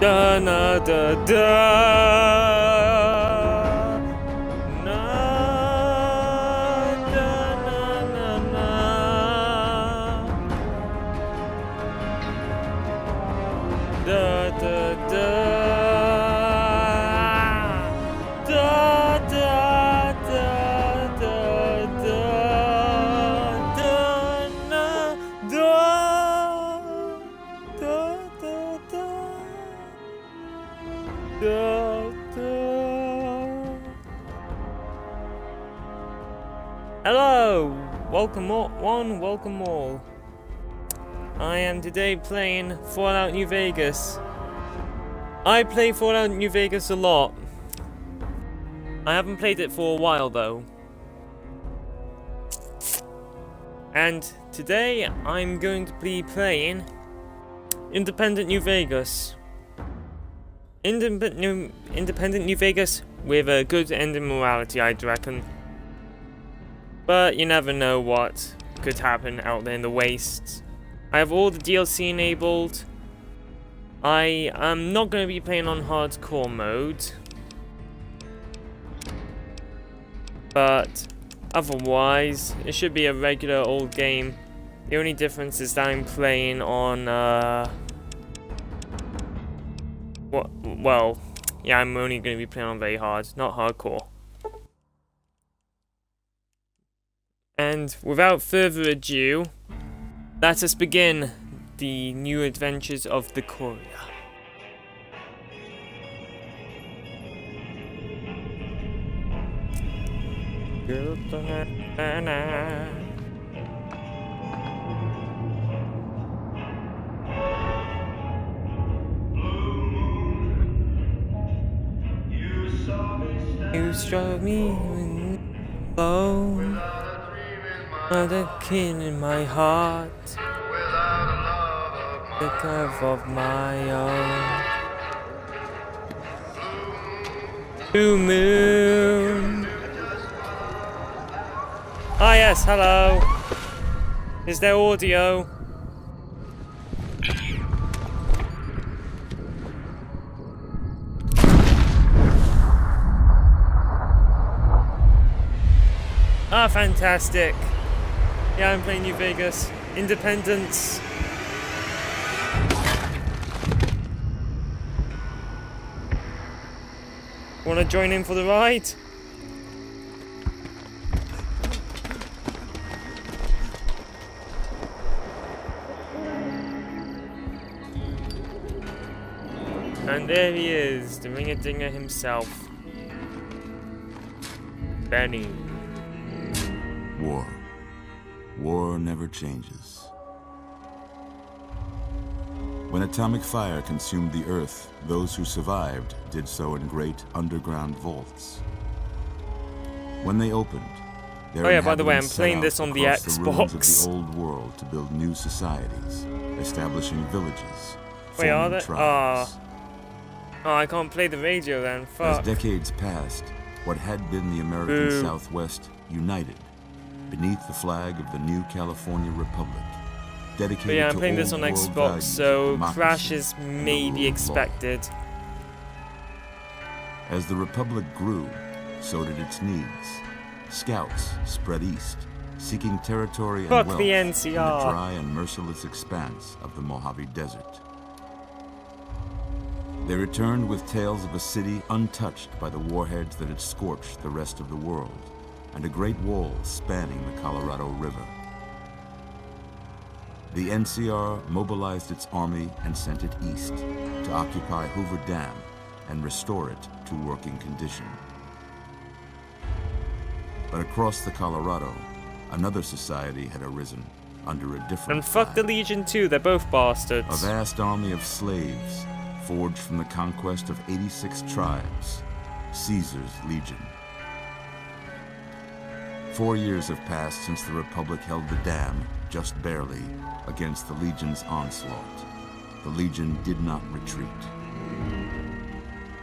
Da na da da. Welcome all, one, welcome all. I am today playing Fallout New Vegas. I play Fallout New Vegas a lot. I haven't played it for a while though. And today I'm going to be playing Independent New Vegas. Independent New, Independent New Vegas with a good ending morality, I'd reckon. But you never know what could happen out there in the wastes. I have all the DLC enabled. I am not going to be playing on hardcore mode. But otherwise, it should be a regular old game. The only difference is that I'm playing on, uh... What, well, yeah, I'm only going to be playing on very hard, not hardcore. And without further ado, let us begin the new adventures of the Courier. You struck me low, but a kin in my heart, the curve of my own. Blue moon. Ah yes, hello. Is there audio? Ah, fantastic. Yeah, I'm playing New Vegas. Independence. Wanna join in for the ride? And there he is, the ringer-dinger himself. Benny. War. War never changes. When atomic fire consumed the Earth, those who survived did so in great underground vaults. When they opened, their Oh yeah, by the way, I'm playing this on the across the the old world to build new societies, establishing villages, Wait, are they? tribes. Oh, I can't play the radio then. Fuck. As decades passed, what had been the American. Southwest united beneath the flag of the new California Republic, dedicated But yeah, I'm to playing this on Xbox, so crashes may be expected. As the Republic grew, so did its needs. Scouts spread east, seeking territory and wealth the in the dry and merciless expanse of the Mojave Desert. They returned with tales of a city untouched by the warheads that had scorched the rest of the world, and a great wall spanning the Colorado River. The NCR mobilized its army and sent it east to occupy Hoover Dam and restore it to working condition. But across the Colorado, another society had arisen under a different And fuck the. Legion too, they're both bastards. A vast army of slaves, forged from the conquest of 86 tribes, Caesar's Legion. Four years have passed since the Republic held the dam, just barely, against the Legion's onslaught. The Legion did not retreat.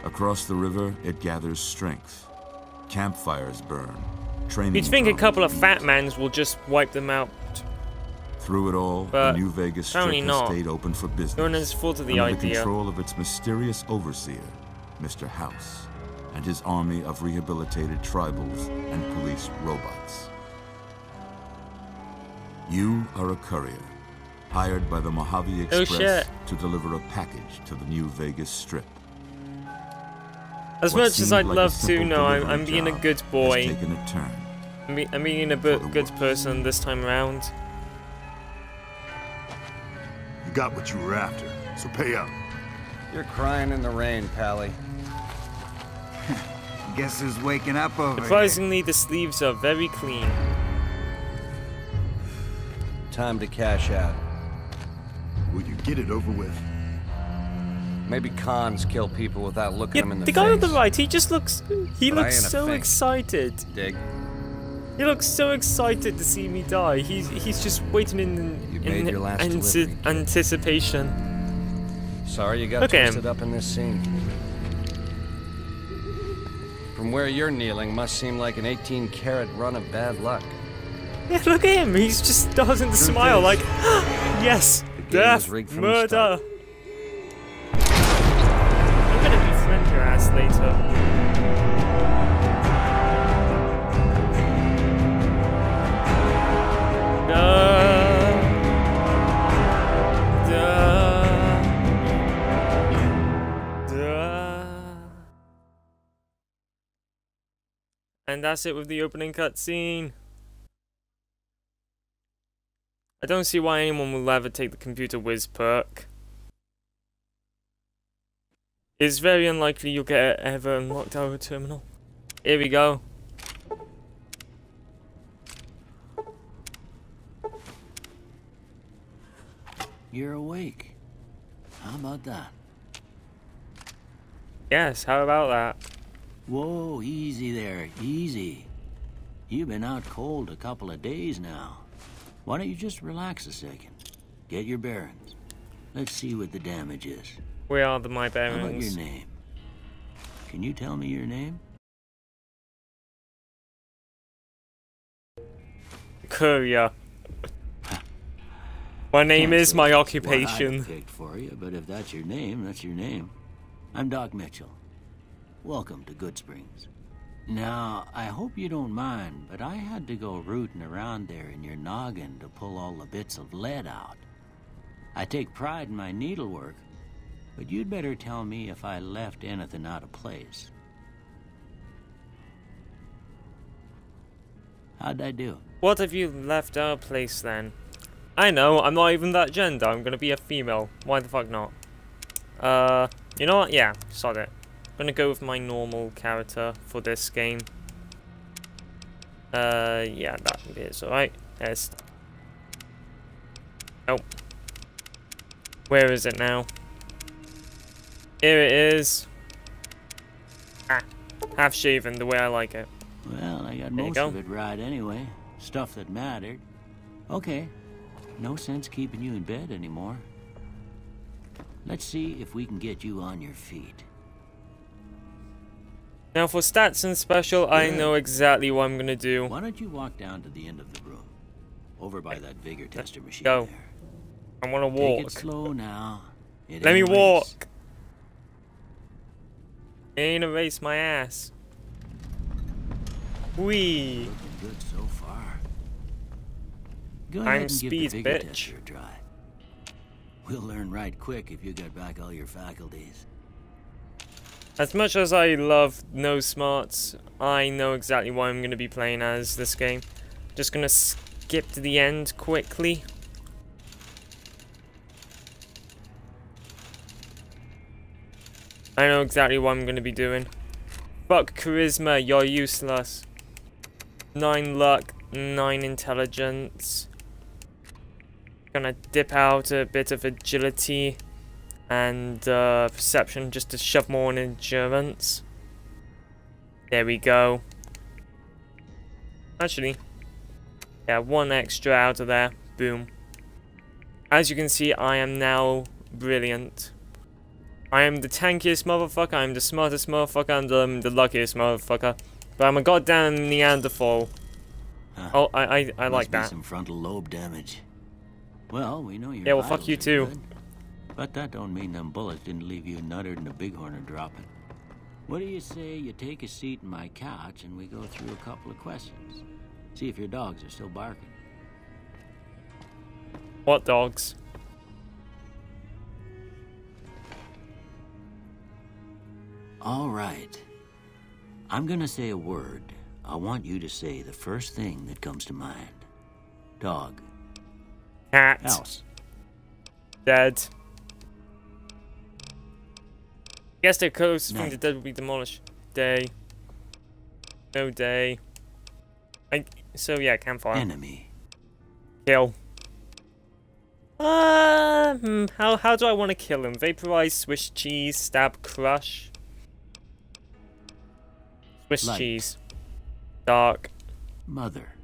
Across the river, it gathers strength. Campfires burn. Training You'd think a couple of fat mans will just wipe them out. Through it all, But the New Vegas Strip has not. stayed open for business. No one has thought of the under the control of its mysterious overseer, Mr. House, and his army of rehabilitated tribals and police robots. You are a courier, hired by the Mojave Oh, Express shit. to deliver a package to the New Vegas Strip. As What much as I'd like love to, simple no, I'm, I'm being a good boy. taken a turn. I'm, be, I'm being a bu- good person this time around. You got what you were after, so pay up. You're crying in the rain, Pally. Guess who's waking up over here? Surprisingly, the sleeves are very clean. Time to cash out. Will you get it over with? Maybe cons kill people without looking Yeah, them in the, the guy on the right, he just looks. He But looks so excited. Dig. He looks so excited to see me die. He's he's just waiting in You in made your last anti- anticipation. Sorry you got Look at twisted up in this scene. From where you're kneeling must seem like an 18 karat run of bad luck. Yeah, look at him. He's just Truth smile like, yes, death, murder. I'm gonna befriend your ass later. And that's it with the opening cutscene. I don't see why anyone will ever take the computer whiz perk. It's very unlikely you'll get ever unlocked our terminal. Here we go. You're awake. How about that? Yes, how about that? Whoa, easy there, easy. You've been out cold a couple of days now. Why don't you just relax a second? Get your bearings. Let's see what the damage is. We are the My bearings? How about your name? Can you tell me your name? Courier. My name Can't is my it's what occupation. I'd picked for you, but if that's your name, that's your name. I'm Doc Mitchell. Welcome to Goodsprings. Now, I hope you don't mind, but I had to go rooting around there in your noggin to pull all the bits of lead out. I take pride in my needlework, but you'd better tell me if I left anything out of place. How'd I do? What have you left our place then? I know, I'm not even that gender. I'm gonna be a female. Why the fuck not? Uh, you know what? Yeah, sod it. I'm gonna go with my normal character for this game. Uh, yeah, that is alright. There's. Oh. Where is it now? Here it is. Ah, half shaven, the way I like it. Well, I got There most go. of it right anyway. Stuff that mattered. Okay. No sense keeping you in bed anymore. Let's see if we can get you on your feet. Now for stats and special, I know exactly what I'm gonna do. Why don't you walk down to the end of the room? Over by that vigor tester machine Go. there. I wanna Take walk. it slow now. It Let me ain't a race. walk. Ain't erase my ass. Wee. Looking good so far. Go I'm ahead and give the speed, bitch. tester a try. We'll learn right quick if you got back all your faculties. As much as I love no smarts, I know exactly what I'm gonna be playing as this game. Just gonna skip to the end quickly. I know exactly what I'm gonna be doing. Fuck charisma, you're useless. 9 luck, 9 intelligence. Gonna dip out a bit of agility and uh, perception just to shove more in endurance. There we go. Actually, yeah, one extra out of there. Boom. As you can see, I am now brilliant. I am the tankiest motherfucker, I'm the smartest motherfucker, and I'm the luckiest motherfucker. But I'm a goddamn Neanderthal. Huh. Oh, I I, I like that. some frontal lobe damage. Well, we know your Yeah, well, fuck you too. good, But that don't mean them bullets didn't leave you nuttered and a bighorn dropping. What do you say you take a seat in my couch and we go through a couple of questions? See if your dogs are still barking. What dogs? All right. I'm gonna say a word. I want you to say the first thing that comes to mind. Dog. Cat. House. Dead. Guess the closest thing to Night. dead will be demolished. Day. No day. I, so yeah, campfire. Enemy. Kill. Uh, hmm, how, how do I want to kill him? Vaporize, Swiss cheese, stab, crush. Swiss Light. cheese. Dark. Mother.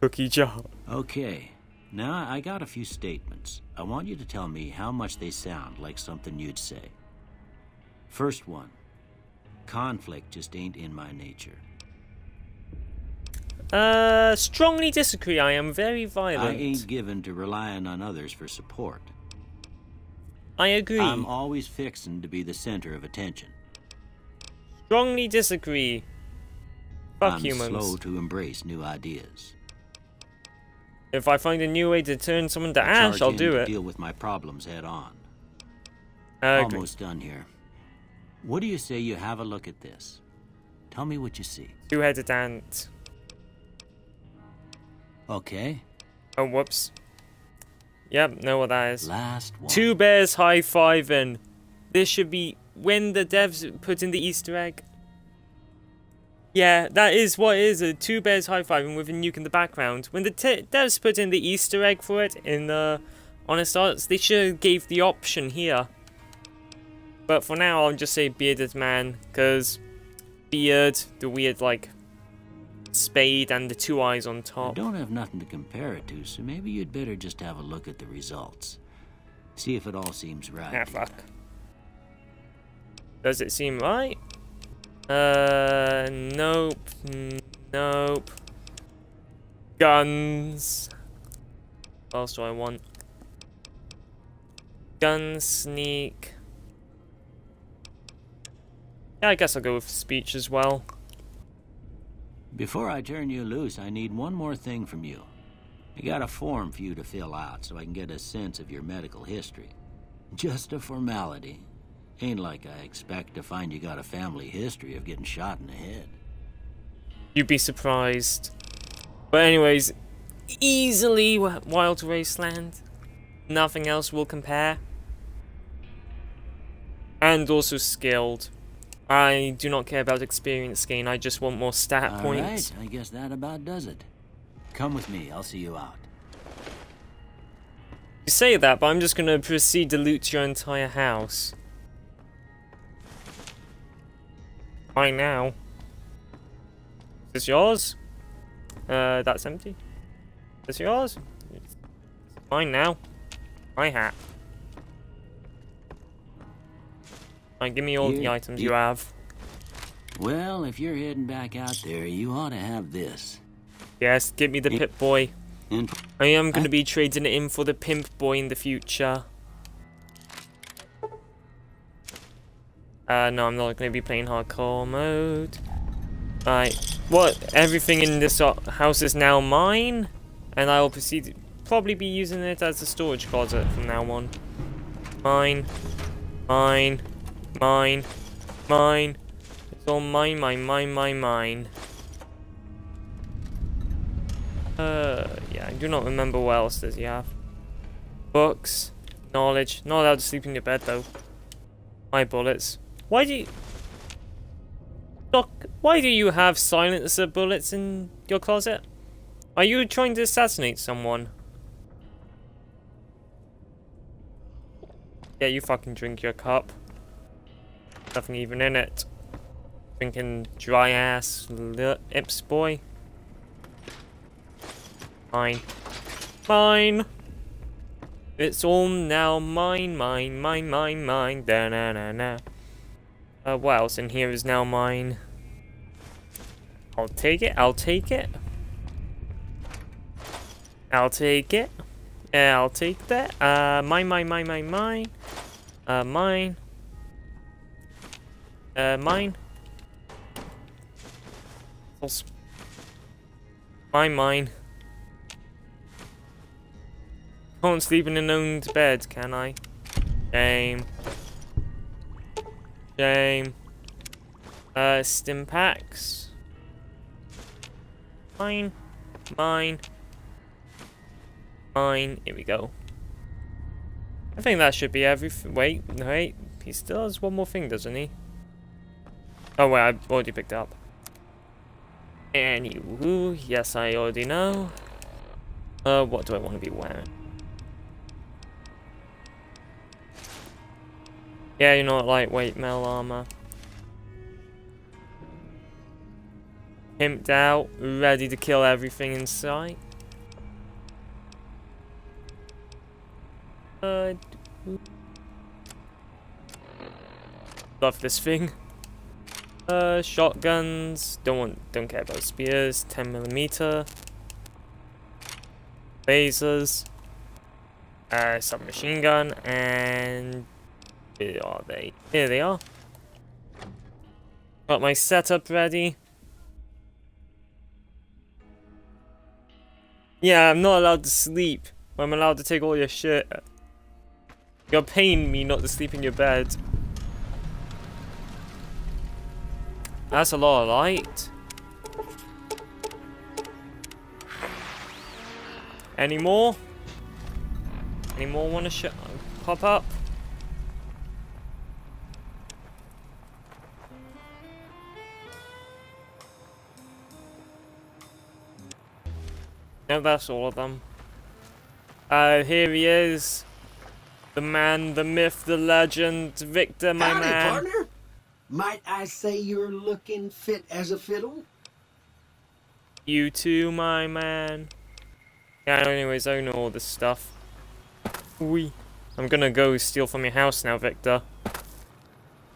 Cookie jar. Okay. Now I got a few statements. I want you to tell me how much they sound like something you'd say. First one. Conflict just ain't in my nature. Uh, strongly disagree. I am very violent. I ain't given to relying on others for support. I agree. I'm always fixin' to be the center of attention. Strongly disagree. Fuck I'm humans. slow to embrace new ideas. If I find a new way to turn someone to ash, charge I'll do it. Deal with my problems head on. Almost done here. What do you say you have a look at this? Tell me what you see. Two-headed ant. Okay. Oh, whoops. Yep, know what that is. Last one. Two bears high-fiving. This should be when the devs put in the Easter egg. Yeah, that is what it is. Uh, two bears high-fiving with a nuke in the background. When the t devs put in the Easter egg for it in the Honest Hearts, they should have gave the option here. But for now, I'll just say bearded man, because beard, the weird, like, spade and the two eyes on top. don't have nothing to compare it to, so maybe you'd better just have a look at the results. See if it all seems right. Ah, fuck. Does it seem right? Uh, nope. Nope. Guns. What else do I want? Gun sneak. Yeah, I guess I'll go with speech as well. Before I turn you loose, I need one more thing from you. I got a form for you to fill out so I can get a sense of your medical history. Just a formality. Ain't like I expect to find you got a family history of getting shot in the head. You'd be surprised. But anyways, easily Wi- Wild Wasteland. Nothing else will compare. And also skilled. I do not care about experience gain, I just want more stat All points. right, I guess that about does it. Come with me, I'll see you out. You say that, but I'm just gonna proceed to loot your entire house. Right now. Is this yours? Uh, that's empty. Is this yours? It's mine now. My hat. Fine, give me all the items you you- have. Well, if you're heading back out there, you ought to have this. Yes, give me the pip boy. And I am going to be trading it in for the pimp boy in the future. Uh, no, I'm not going to be playing hardcore mode. Right, what? Everything in this house is now mine, and I will proceed probably be using it as a storage closet from now on. Mine, mine, mine, mine. It's all mine, mine, mine, mine, mine. Uh, yeah, I do not remember what else does he have. Books, knowledge. Not allowed to sleep in your bed though. My bullets. Why do you... Doc, why do you have silencer bullets in your closet? Are you trying to assassinate someone? Yeah, you fucking drink your cup. Nothing even in it. Drinking dry ass lips, boy. Mine. Mine! It's all now mine, mine, mine, mine, mine. Da na na na. Uh, what else in here is now mine? I'll take it, I'll take it. I'll take it. I'll take that. Uh, mine, mine, mine, mine, mine. Uh, mine. Uh, mine. Mine, mine. Can't sleep in an owned bed, can I? Shame. Shame. Uh, stim packs. Mine. Mine. Mine. Here we go. I think that should be everything. Wait, wait. He still has one more thing, doesn't he? Oh, wait, I've already picked it up. Anywho, yes, I already know. Uh, what do I want to be wearing? Yeah, you know, lightweight metal armor. Pimped out, ready to kill everything in sight. Uh, love this thing. Uh, shotguns. Don't want. Don't care about spears. 10 millimeter. Lasers. Uh, submachine gun and where are they? Here they are. Got my setup ready. Yeah, I'm not allowed to sleep. I'm allowed to take all your shit. You're paying me not to sleep in your bed. That's a lot of light. Any more? Any more want to pop up? No, that's all of them. Uh, here he is. The man, the myth, the legend, Victor, my Howdy, man. partner. Might I say you're looking fit as a fiddle? You too, my man. Yeah, anyways, I know all this stuff. We. I'm gonna go steal from your house now, Victor.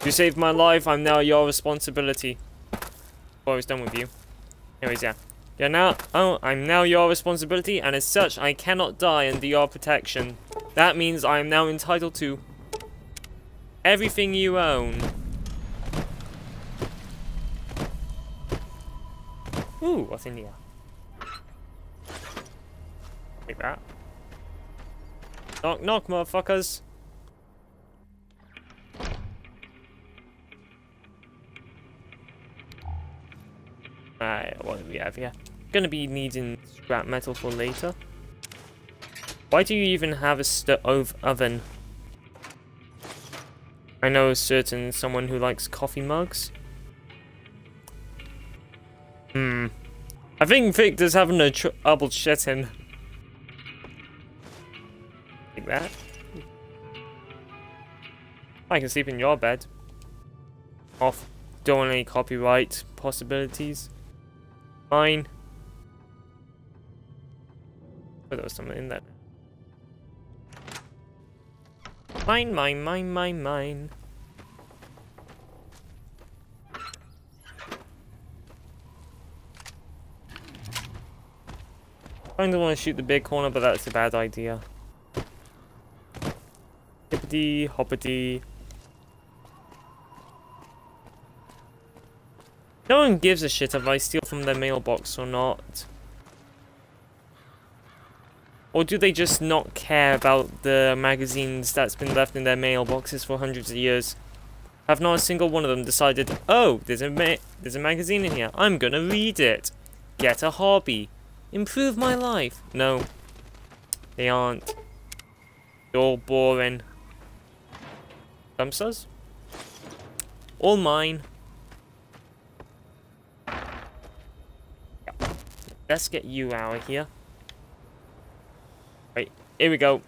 You saved my life, I'm now your responsibility. Before I was done with you. Anyways, yeah. Yeah, now, oh, I'm now your responsibility, and as such, I cannot die under your protection. That means I am now entitled to everything you own. Ooh, what's in here? Take that. Knock, knock, motherfuckers. Alright, what do we have here? Gonna be needing scrap metal for later. Why do you even have a stove oven? I know a certain someone who likes coffee mugs. Hmm. I think Victor's having a trouble shitting. Like that. I can sleep in your bed. Off. Don't want any copyright possibilities. Mine. Oh, there was something in there. Mine, mine, mine, mine, mine. Want to shoot the big corner, but that's a bad idea. Hippity hoppity. No one gives a shit if I steal from their mailbox or not. Or do they just not care about the magazines that's been left in their mailboxes for hundreds of years? Have not a single one of them decided, oh, there's a there's a magazine in here, I'm gonna read it. Get a hobby. Improve my life. No. They aren't. They're all boring. Dumpsters? All mine. Let's get you out of here. Here we go.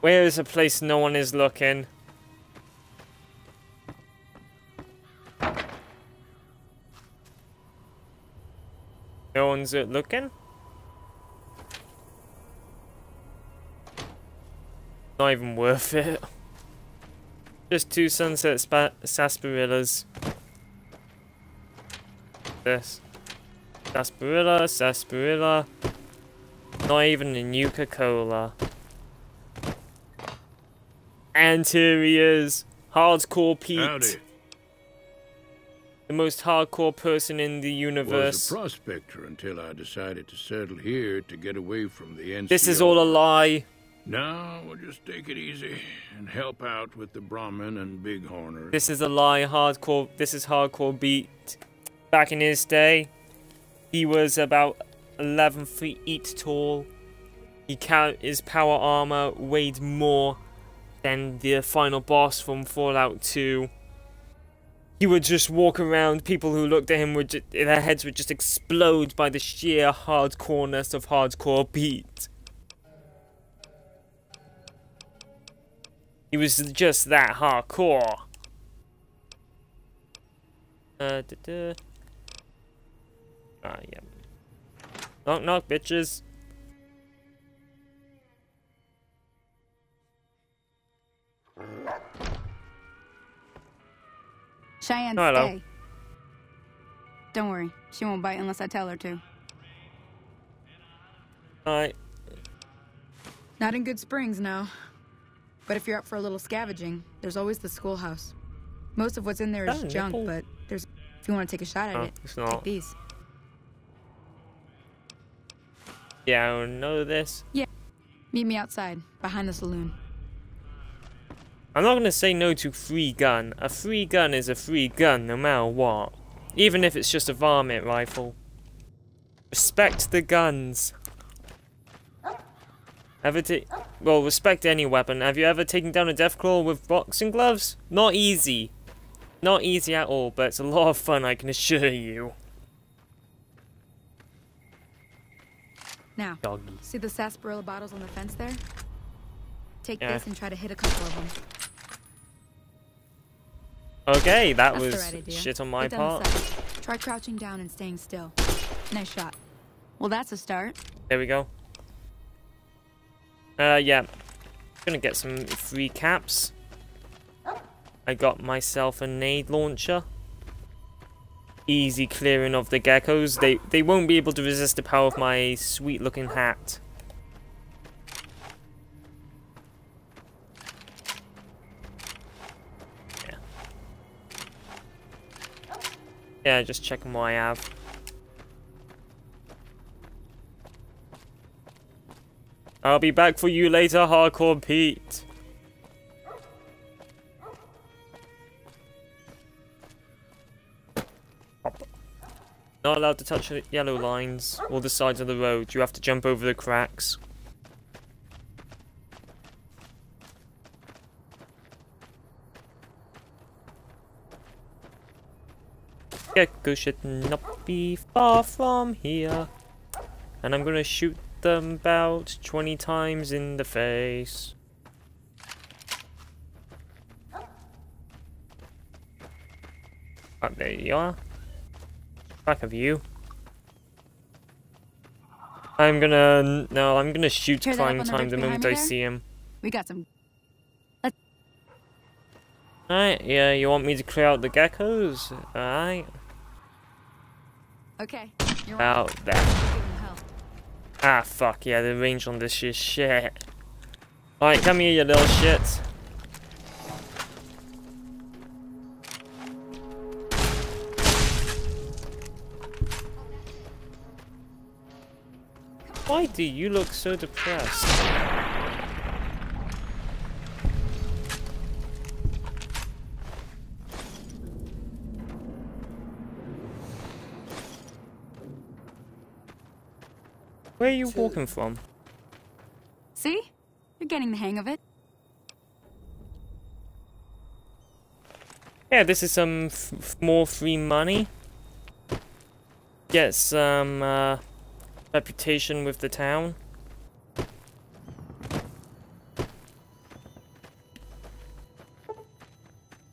Where is a place no one is looking? No one's uh, looking? Not even worth it. Just two sunset sarsaparillas. This. Sarsaparilla, sarsaparilla. Not even a Nuka-Cola. And here he is. Hardcore Pete. Howdy. The most hardcore person in the universe. Was a prospector until I decided to settle here to get away from the NCO. This is all a lie. Now we'll just take it easy and help out with the Brahmin and Bighorners. This is a lie. Hardcore. This is hardcore Pete. Back in his day, he was about 11 feet tall. He ca- his power armor weighed more than the final boss from Fallout 2. He would just walk around. People who looked at him would ju- their heads would just explode by the sheer hardcoreness of hardcore Pete. He was just that hardcore. Uh. Ah, yeah. Knock, knock, bitches. Cheyenne, Oh, hello. stay. Don't worry, she won't bite unless I tell her to. Alright. Not in Goodsprings, no. But if you're up for a little scavenging, there's always the schoolhouse. Most of what's in there is Oh, junk, but there's if you want to take a shot at Oh, it, it's take these. Yeah, I don't know this. Yeah. Meet me outside, behind the saloon. I'm not gonna say no to free gun. A free gun is a free gun, no matter what. Even if it's just a varmint rifle. Respect the guns. Ever well, respect any weapon. Have you ever taken down a Deathclaw with boxing gloves? Not easy. Not easy at all, but it's a lot of fun, I can assure you. Now, Doggy. see the sarsaparilla bottles on the fence there? Take Yeah. this and try to hit a couple of them. Okay, that That's was right shit on my part. Try crouching down and staying still. Nice shot. Well, that's a start. There we go. Uh, yeah. Gonna get some free caps. I got myself a nade launcher. Easy clearing of the geckos. They they won't be able to resist the power of my sweet looking hat. Yeah. Yeah, just checking what I have. I'll be back for you later, Hardcore Pete. Not allowed to touch the yellow lines or the sides of the road. You have to jump over the cracks. Gecko should not be far from here. And I'm gonna shoot them about 20 times in the face. Oh, there you are. Back of you. I'm gonna... No, I'm gonna shoot Hear that up prime on the time the moment I see him. We got some. Alright, yeah, you want me to clear out the geckos? Alright. Okay. You're About that. Give 'em hell. Ah, fuck, yeah, the range on this is shit. Alright, come here, you little shit. Why do you look so depressed? Where are you walking from? See? You're getting the hang of it. Yeah, this is some more free money. Get some uh, reputation with the town.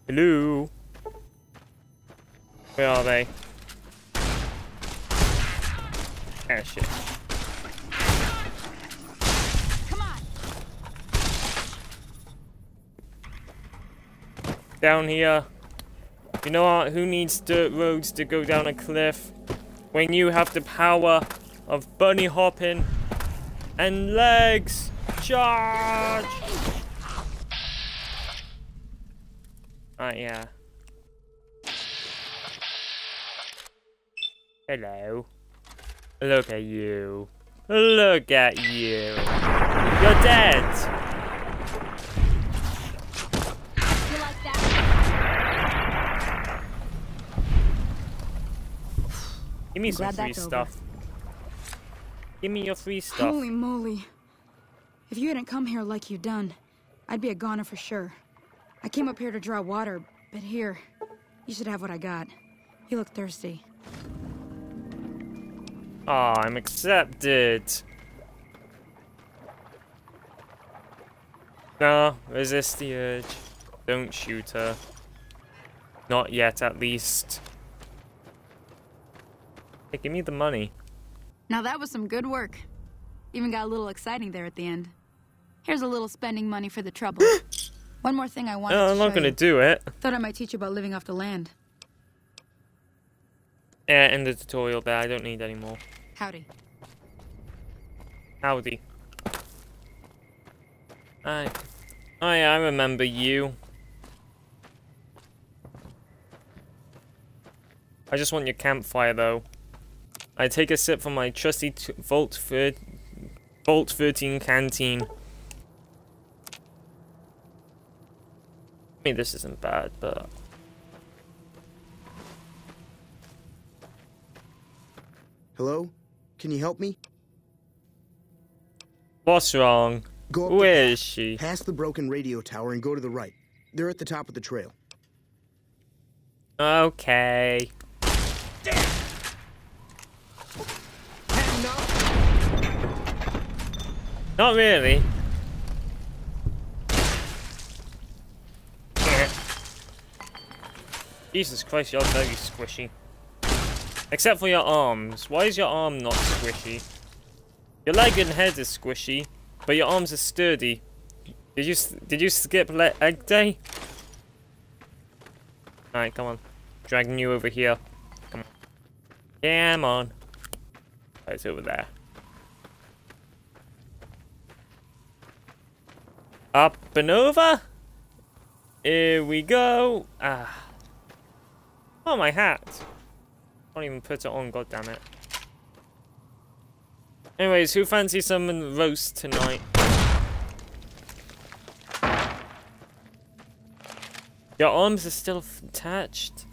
Hello. Where are they? Ah, shit. Down here. You know what? Who needs dirt roads to go down a cliff? When you have the power of bunny hopping And legs! Charge! Ah, yeah. Hello. Look at you. Look at you. You're dead! Give me some free stuff. over. Give me your free stuff. Holy moly. If you hadn't come here like you done, I'd be a goner for sure. I came up here to draw water, but here, you should have what I got. You look thirsty. Aw, I'm accepted. No, resist the urge. Don't shoot her. Not yet, at least. Hey, give me the money. Now that was some good work. Even got a little exciting there at the end. Here's a little spending money for the trouble. One more thing I wanted No, to I'm not gonna you. do it. Thought I might teach you about living off the land. Yeah, end the tutorial there. I don't need any more. Howdy. Howdy. I, I, I remember you. I just want your campfire though. I take a sip from my trusty t Vault, thir Vault 13 canteen. I mean, this isn't bad, but Hello? Can you help me? what's wrong? Go up Where the is she? past the broken radio tower and go to the right. They're at the top of the trail. Okay. Not really. Jesus Christ, you're very squishy. Except for your arms. Why is your arm not squishy? Your leg and head is squishy, but your arms are sturdy. Did you did you skip egg day? Alright, come on. Dragging you over here. Come on. Come on. It's over there. Up and over. Here we go. Ah. Oh, my hat. Can't even put it on, God damn it. Anyways, who fancies some roast tonight? Your arms are still attached.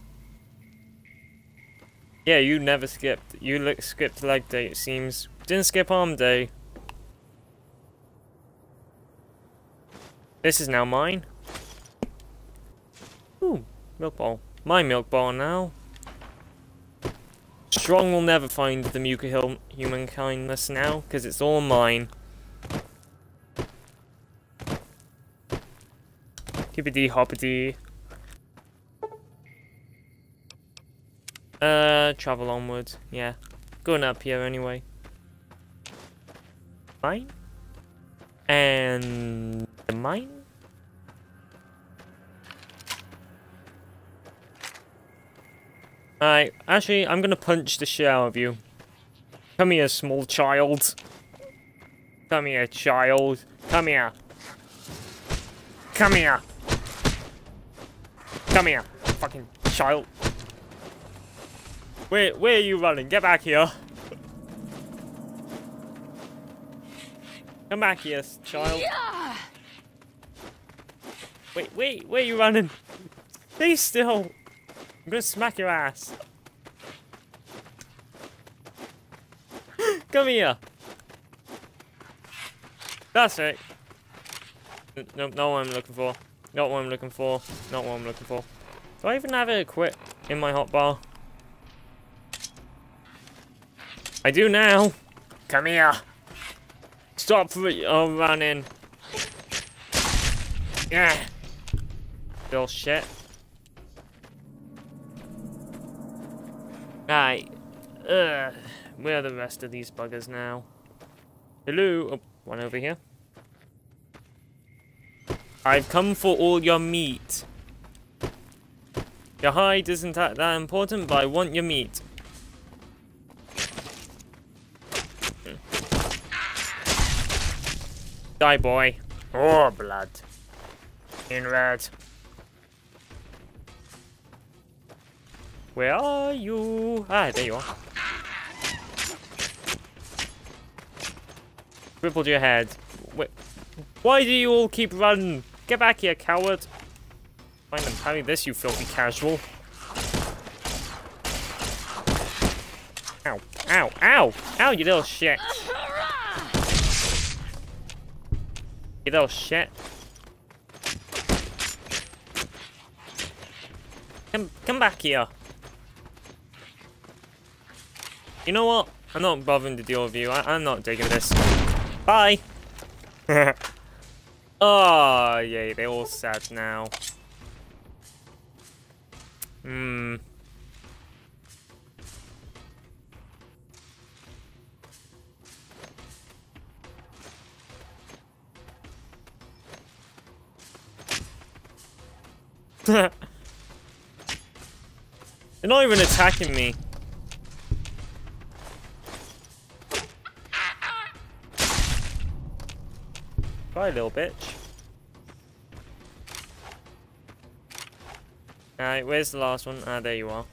Yeah, you never skipped. You li- skipped leg day, it seems. Didn't skip arm day. This is now mine. Ooh, milk bowl. My milk bowl now. Strong will never find the Muka Hill human kindness now, because it's all mine. Hippity hoppity. Uh, travel onward. Yeah. Going up here anyway. Mine? And the mine? Alright, actually, I'm gonna punch the shit out of you. Come here, small child. Come here, child. Come here. Come here. Come here, fucking child. Where, where are you running? Get back here. Come back here, child. Wait, wait, where are you running? Stay still. I'm gonna smack your ass. Come here. That's it. N- Nope, not what I'm looking for. Not what I'm looking for. Not what I'm looking for. Do I even have it equipped in my hotbar? I do now. Come here. Stop oh, running. Yeah. Bill shit. Right. Ugh. Where are the rest of these buggers now? Hello. Oh, one over here. I've come for all your meat. Your hide isn't that, that important, but I want your meat. Die, boy. Oh, blood. In red. Where are you? Ah, there you are. Crippled your head. Wait, why do you all keep running? Get back here, coward. Find them parry this, you filthy casual. Ow, ow, ow, ow, you little shit. You little shit. Come, come back here. You know what? I'm not bothering to deal with you. I, am not digging this. Bye. oh, yay, they're all sad now. Hmm. They're not even attacking me. Bye, little bitch. Alright, where's the last one? Ah, there you are.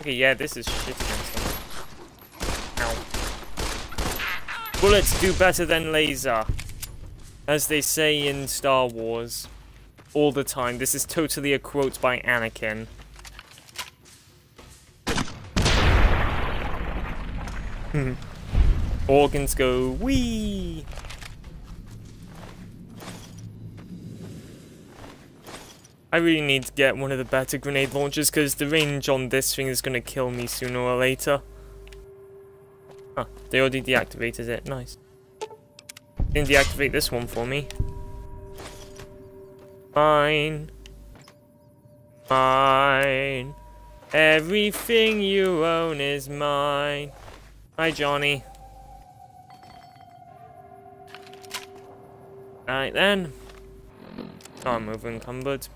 Okay, yeah, this is shit. Ow. Bullets do better than laser. As they say in Star Wars. All the time. This is totally a quote by Anakin. Organs go wee. I really need to get one of the better grenade launchers because the range on this thing is going to kill me sooner or later. Ah, they already deactivated it. Nice. Didn't deactivate this one for me. Mine. Mine. Everything you own is mine. Hi, Johnny. Alright then. Can't move encumbered.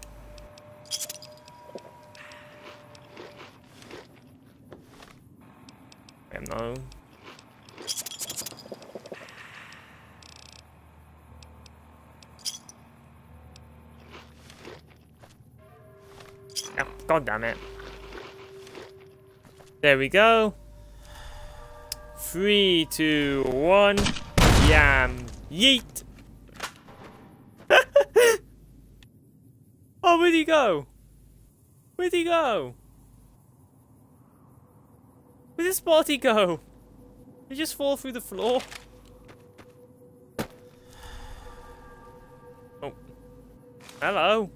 No. Oh, God damn it. There we go. Three, two, one. Yam. Yeet. oh, where'd he go? Where'd he go? Where'd this body go? Did he just fall through the floor? Oh. Hello.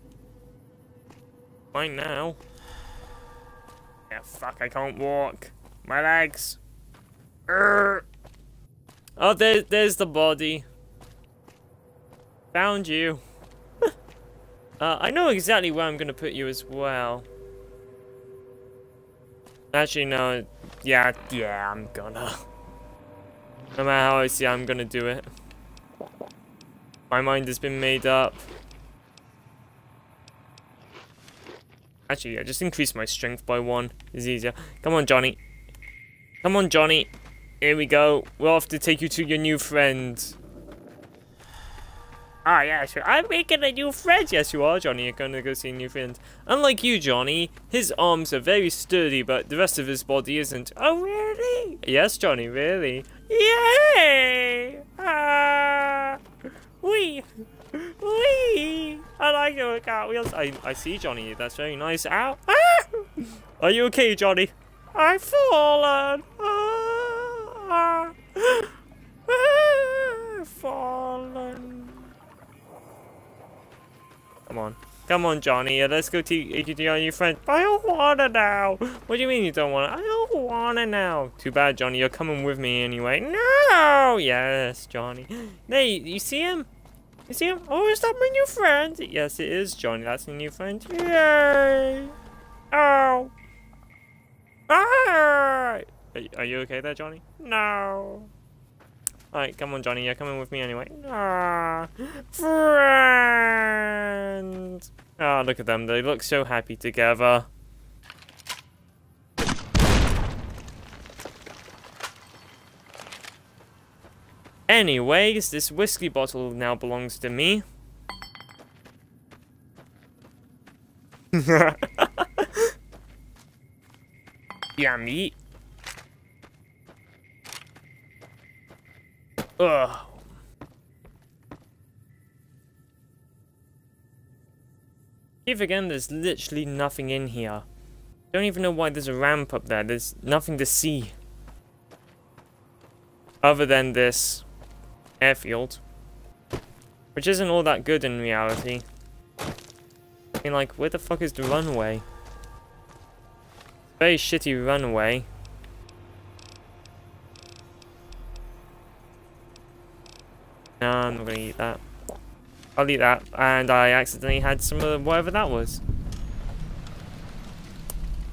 Fine now. Yeah, fuck, I can't walk. My legs. Urgh. Oh, there, there's the body. Found you. Uh, I know exactly where I'm going to put you as well. Actually, no. Yeah, yeah, I'm gonna. No matter how I see I'm gonna do it. My mind has been made up. Actually, yeah, just increase my strength by one. It's easier. Come on, Johnny. Come on, Johnny. Here we go. We'll have to take you to your new friend. Ah, sure. I'm making a new friend. Yes, you are, Johnny. You're going to go see new friend. Unlike you, Johnny, his arms are very sturdy, but the rest of his body isn't. Oh, really? Yes, Johnny, really. Yay! Ah! Wee! Wee! I like your cartwheels. I, I see, Johnny. That's very nice. Ow! Ah! Are you okay, Johnny? I've fallen. Ah! ah! fallen. Come on. Come on, Johnny. Let's go to your new friend. I don't want to now. What do you mean you don't want to? I don't want to now. Too bad, Johnny. You're coming with me anyway. No! Yes, Johnny. Hey, you see him? You see him? Oh, is that my new friend? Yes, it is, Johnny. That's my new friend. Yay! Oh! Ah! Are, you okay there, Johnny? No. Alright, come on, Johnny. You're coming with me anyway. Ah, friend. Ah, oh, look at them. They look so happy together. Anyways, this whiskey bottle now belongs to me. Yummy. Ugh. Keep again, there's literally nothing in here. Don't even know why there's a ramp up there. There's nothing to see. Other than this airfield. Which isn't all that good in reality. I mean, like, where the fuck is the runway? Very shitty runway. No, I'm not gonna eat that. I'll eat that. And I accidentally had some of whatever that was.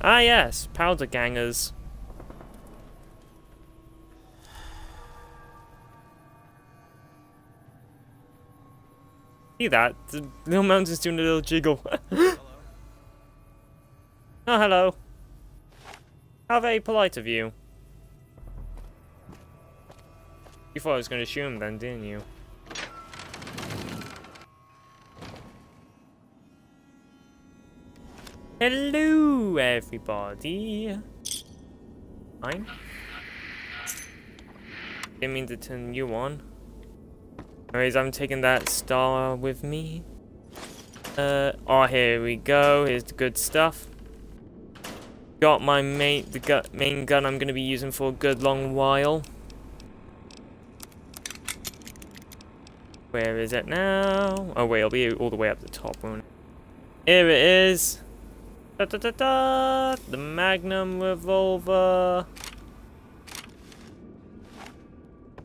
Ah yes, powder gangers. See that? The little mountain's doing a little jiggle. oh, hello. How very polite of you. You thought I was going to shoot him then, didn't you? Hello, everybody. Fine. Didn't mean to turn you on. Anyways, I'm taking that star with me. Uh, oh, here we go. Here's the good stuff. Got my main, the gu main gun I'm going to be using for a good long while. Where is it now? Oh wait, it'll be all the way up the top, won't it? Here it is. Da, da, da, da, the Magnum revolver.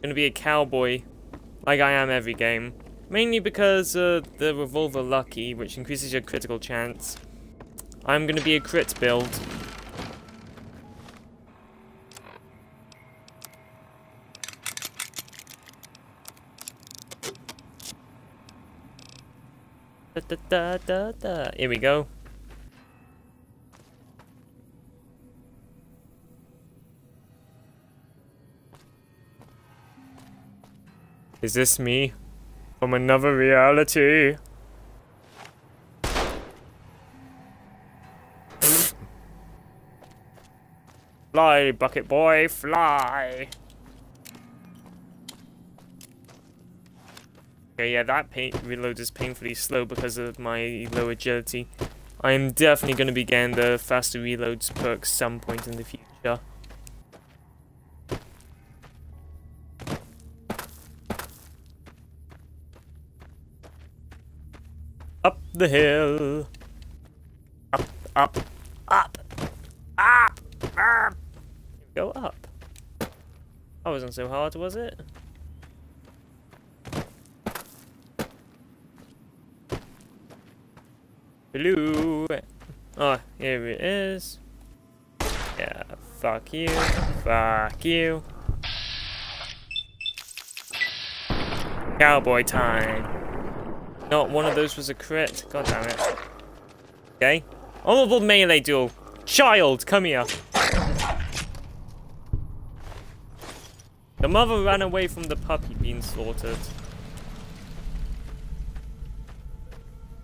Gonna be a cowboy like I am every game. Mainly because uh, the Revolver Lucky, which increases your critical chance. I'm gonna be a crit build. Da, da, da, da, da. Here we go. Is this me? From another reality? fly, bucket boy, fly! Okay, yeah, that reload is painfully slow because of my low agility. I am definitely going to be getting the faster reloads perk some point in the future. The hill. Up, up, up, up, up. Go up. That wasn't so hard, was it? Hello. Oh, here it is. Yeah, fuck you. Fuck you. Cowboy time. Not one of those was a crit. God damn it. Okay. Honorable melee duel. Child, come here. The mother ran away from the puppy being slaughtered.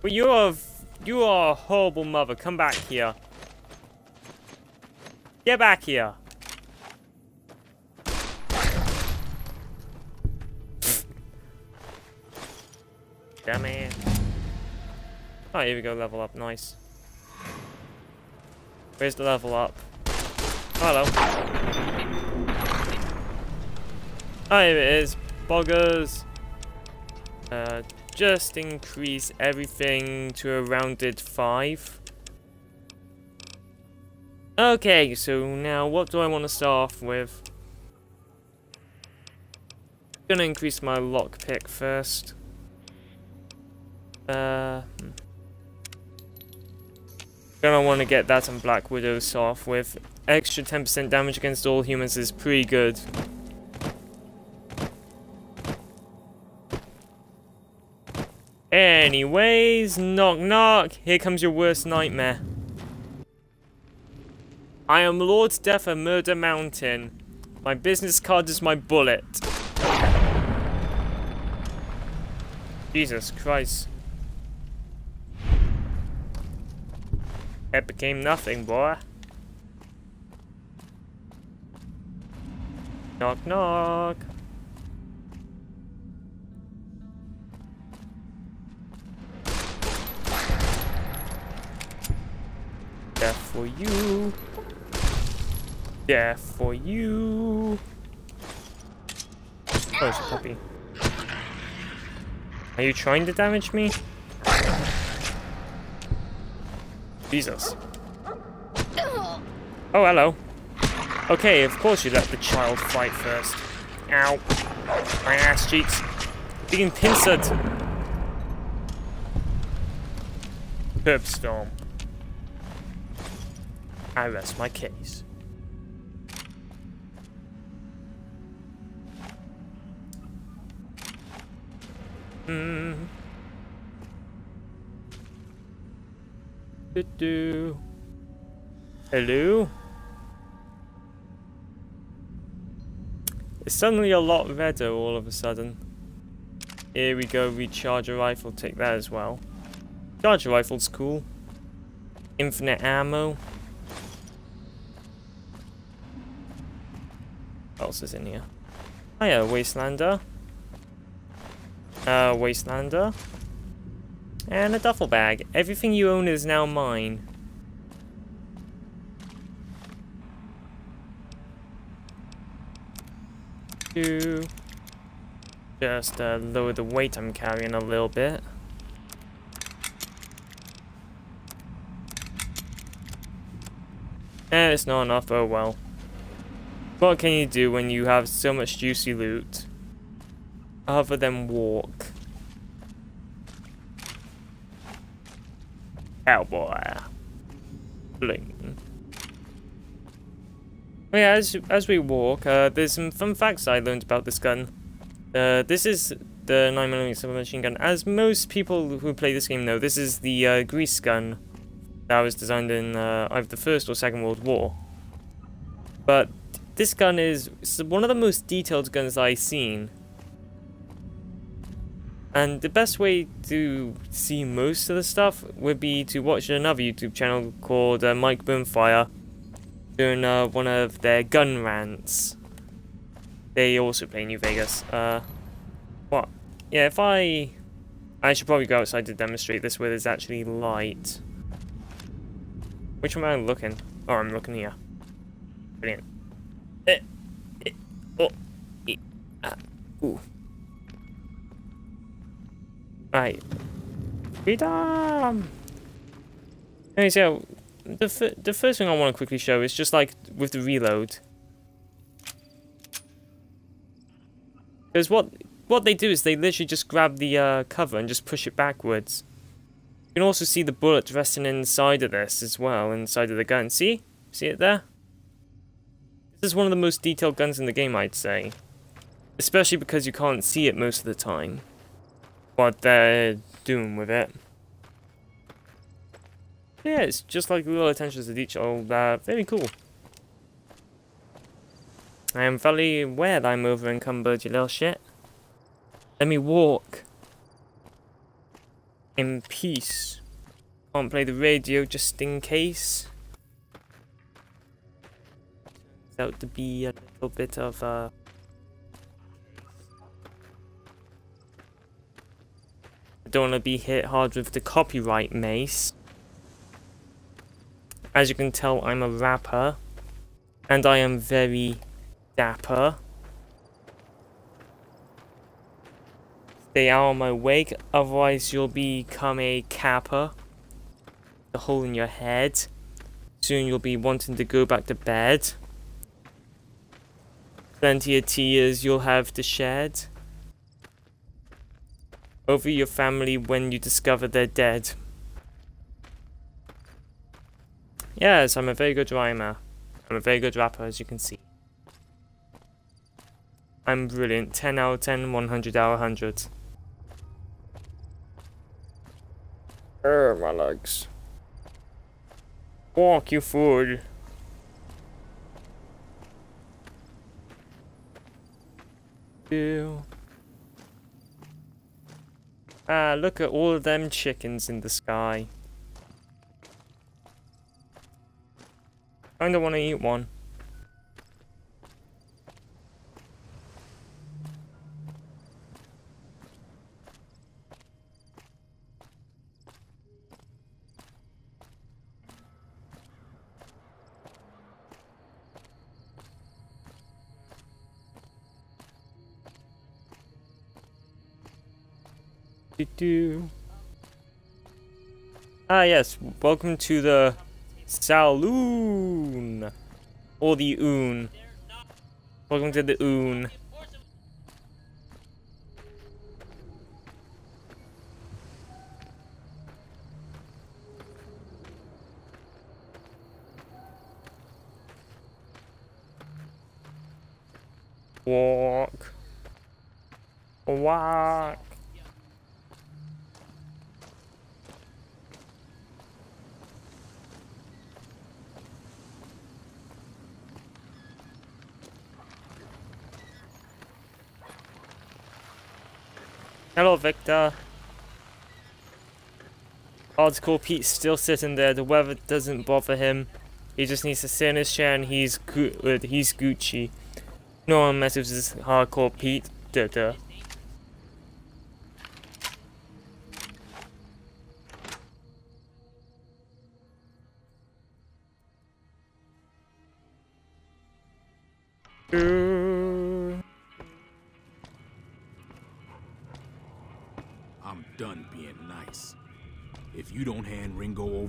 But you're you are a horrible mother. Come back here. Get back here. Damn it. Oh, here we go, level up, nice. Where's the level up? Hello. Oh, here it is. Boggers. Uh, just increase everything to a rounded 5. Okay, so now what do I want to start off with? I'm gonna increase my lockpick first. Uh, hmm. Gonna want to get that on Black Widow's off with. Extra 10% damage against all humans is pretty good. Anyways, knock knock, here comes your worst nightmare. I am Lord Death of Murder Mountain. My business card is my bullet. Jesus Christ. It became nothing, boy. Knock knock. Death for you. Death for you. Oh, it's a puppy. Are you trying to damage me? Jesus. Oh, hello. Okay, of course you let the child fight first. Ow. My ass cheeks. Being pincered. Curb storm. I rest my case. Hmm. Do do. Hello? It's suddenly a lot redder all of a sudden. Here we go, recharge a rifle, take that as well. Charger rifle's cool. Infinite ammo. What else is in here? Hiya, Wastelander. Uh, Wastelander. And a duffel bag. Everything you own is now mine. To just uh, lower the weight I'm carrying a little bit. And it's not enough, oh well. What can you do when you have so much juicy loot? Other than walk. Cowboy. Bling. Oh yeah, as, as we walk, uh, there's some fun facts I learned about this gun. Uh, this is the 9mm submachine gun. As most people who play this game know, this is the uh, grease gun that was designed in uh, either the First or Second World War. But this gun is one of the most detailed guns I've seen. And the best way to see most of the stuff would be to watch another YouTube channel called uh, Mike Boomfire doing uh, one of their gun rants. They also play New Vegas. Uh, what? Yeah, if I... I should probably go outside to demonstrate this where there's actually light. Which one am I looking? Oh, I'm looking here. Brilliant. Eh, eh, oh, eh, ah, ooh. Right. Freedom! Anyway, so, the, the first thing I want to quickly show is just like with the reload. Because what, what they do is they literally just grab the uh, cover and just push it backwards. You can also see the bullet resting inside of this as well, inside of the gun. See? See it there? This is one of the most detailed guns in the game, I'd say. Especially because you can't see it most of the time. What they're doing with it. Yeah, it's just like little attentions to detail. Uh, very cool. I am fully aware that I'm over encumbered, you little shit. Let me walk in peace. Can't play the radio just in case. Turns out to be a little bit of a... don't want to be hit hard with the copyright mace. As you can tell, I'm a rapper. And I am very dapper. Stay out of my wake, otherwise you'll become a kappa. The hole in your head. Soon you'll be wanting to go back to bed. Plenty of tears you'll have to shed. Over your family when you discover they're dead. Yes, I'm a very good rhymer. I'm a very good rapper, as you can see. I'm brilliant. 10 out of 10, 100 out of 100. Oh, my legs. Walk, you fool. Ew. Ah, look at all of them chickens in the sky. I Kinda wanna eat one. Do. Ah, yes. Welcome to the saloon. Or the oon. Welcome to the oon. Walk. Walk. Hello, Victor. Hardcore Pete's still sitting there. The weather doesn't bother him. He just needs to sit in his chair and he's good. He's Gucci. No one messes with Hardcore Pete. Duh duh.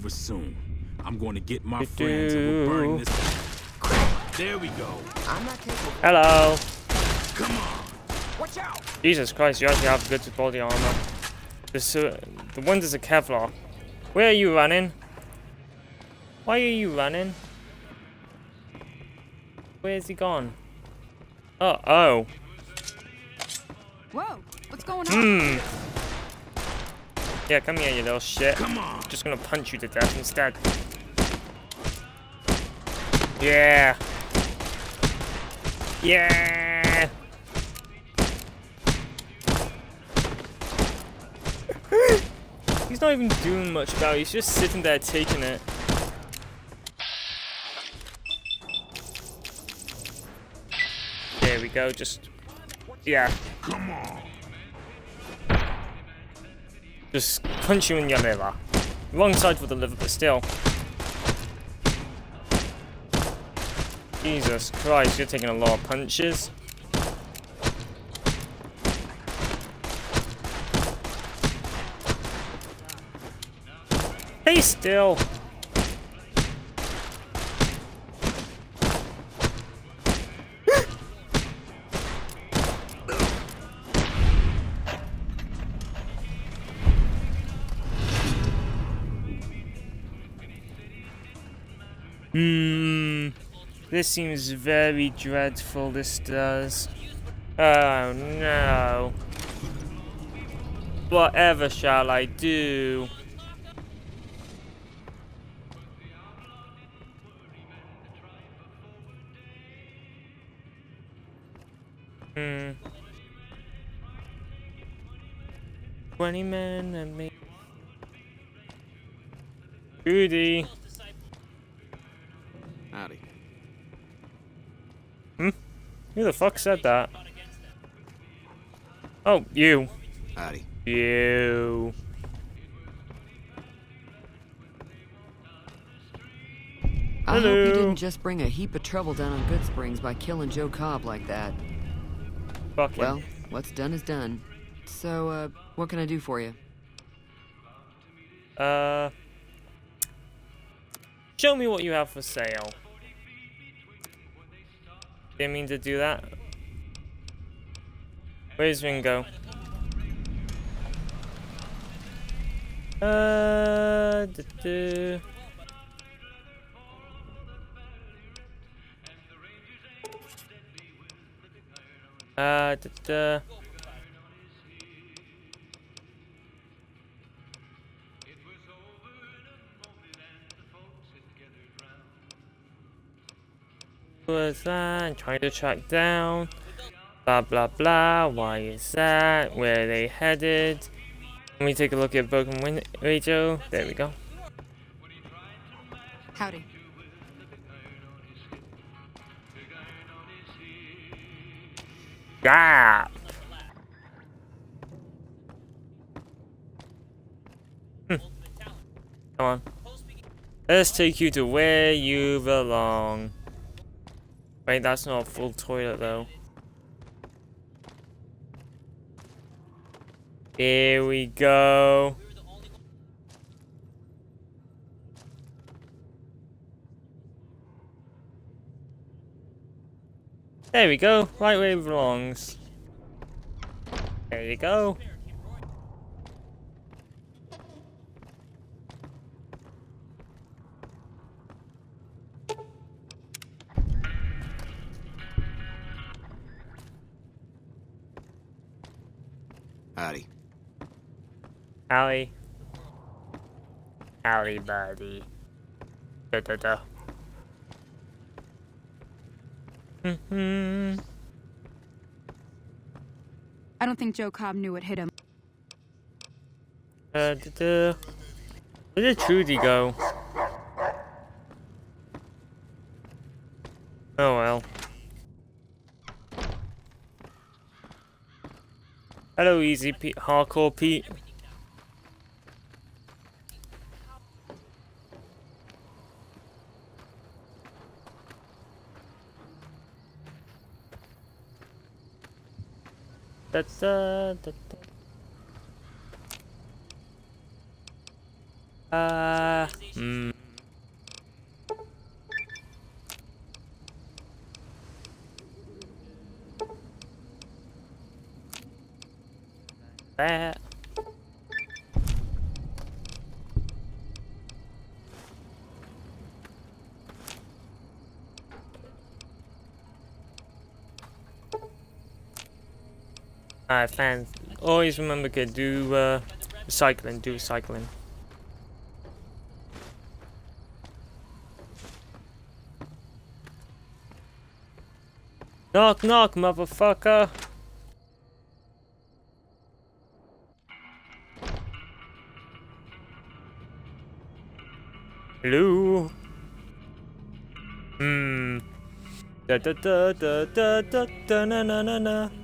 Over soon, I'm going to get my friends and we're burning this. There we go. I'm not taking. Hello. Come on. Watch out. Jesus Christ, you actually have good body armor. This, uh, the windows are Kevlar. Where are you running? Why are you running? Where's he gone? Oh, oh. Whoa, what's going on? Hmm. Yeah, come here, you little shit. Come on. I'm just gonna punch you to death instead. Yeah. Yeah. He's not even doing much about it. He's just sitting there taking it. There we go. Just yeah. Come on. Just punch you in your liver. Wrong side for the liver, but still. Jesus Christ, you're taking a lot of punches. Hey, still. Hmm. This seems very dreadful, this does. Oh no. Whatever shall I do? Hmm. 20 men and me. Goody. Howdy. Hmm? Who the fuck said that? Oh, you. Howdy. You. I Hello. hope you didn't just bring a heap of trouble down on Goodsprings by killing Joe Cobb like that. Fuck Well, what's done is done. So, uh, what can I do for you? Uh... Show me what you have for sale. Didn't mean to do that. Where's Ringo? Uh, do -do. Uh, da -da. Was that? trying to track down. Blah blah blah. Why is that? Where are they headed? Let me take a look at broken wind radio. There we go. Howdy. Gap. Hmm. Come on. Let's take you to where you belong. Wait, that's not a full toilet though. Here we go. There we go, right where it belongs. There you go. Howdy. Howdy, buddy. Da da da. Mm-hmm. I don't think Joe Cobb knew what hit him. Uh, da da. Where did Trudy go? Oh well. Hello, Easy Pete, Hardcore Pete. Da, da, da, da. Uh, hmm. That. Alright, fans. Always remember, to do uh, recycling, do cycling. Knock, knock, motherfucker. Hello. Hmm. Da da da da da da da na na na na.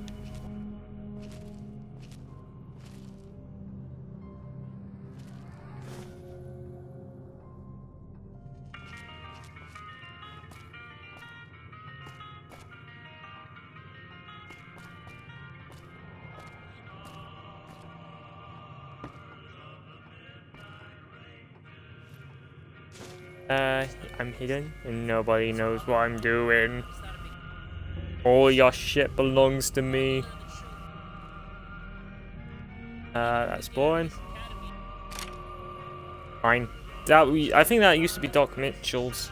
Hidden and nobody knows what I'm doing. All your shit belongs to me. Uh, that's boring. Fine. That we, I think that used to be Doc Mitchell's.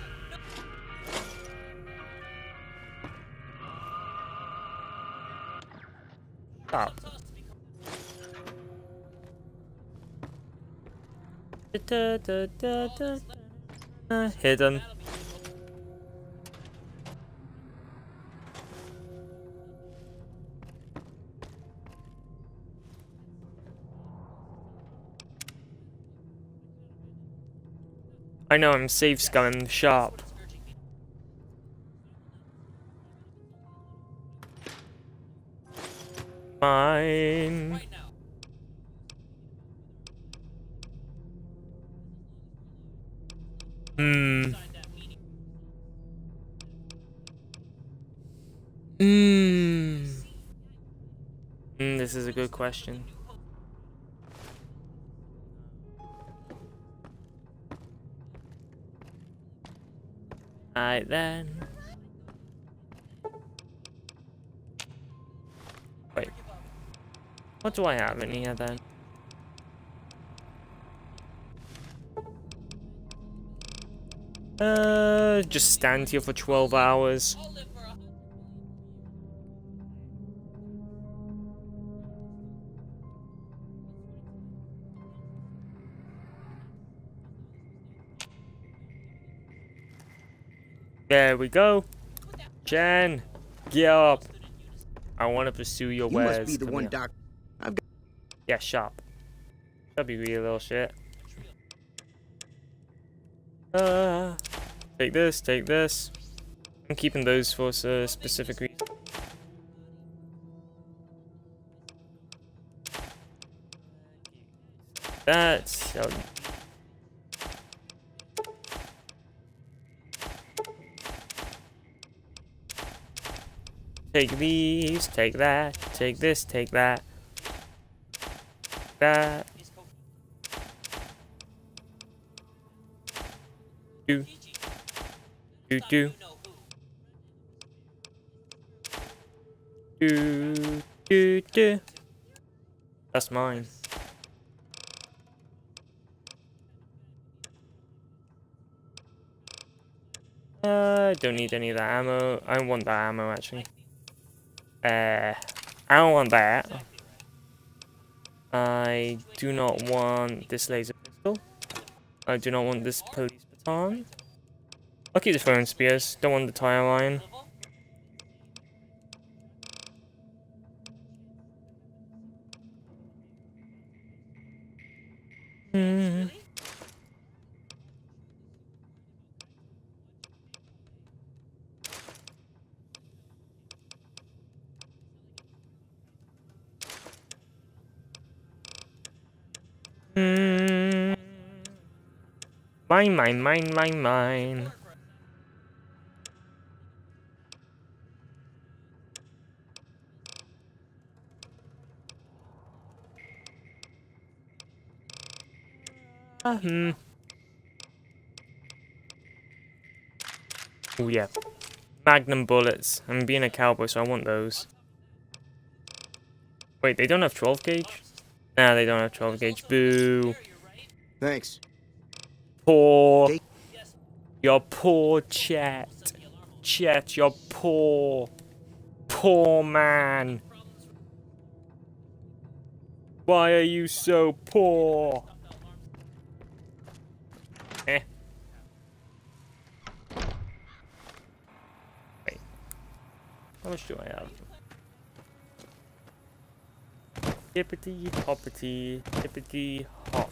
Stop. Da, da, da, da, hidden. I know I'm safe scumming the shop. Fine. Hmm. Hmm. Mm, this is a good question. Then. Wait. What do I have in here then? Uh, just stand here for 12 hours. There we go. Jen, get up. I want to pursue your You wares. must be the Come one here. doc. I've got Yeah, shop. That'd be real little shit. Uh, take this, take this. I'm keeping those for a specific reason. That's... Take these, take that, take this, take that. That. Do. Do do. Do do do. That's mine. Uh, don't need any of that ammo. I want that ammo actually. Uh, I don't want that. I do not want this laser pistol. I do not want this police baton. I'll keep the throwing spears. Don't want the tire line. Mine, mine, mine, mine, mine. Uh, hmm. Oh yeah. Magnum bullets. I'm being a cowboy, so I want those. Wait, they don't have 12 gauge? Nah, they don't have 12 gauge. Boo. Thanks. Poor. You're poor, Chet. Chet, you're poor. Poor man. Why are you so poor? Eh. Wait. How much do I have? Hippity hoppity, hippity hop.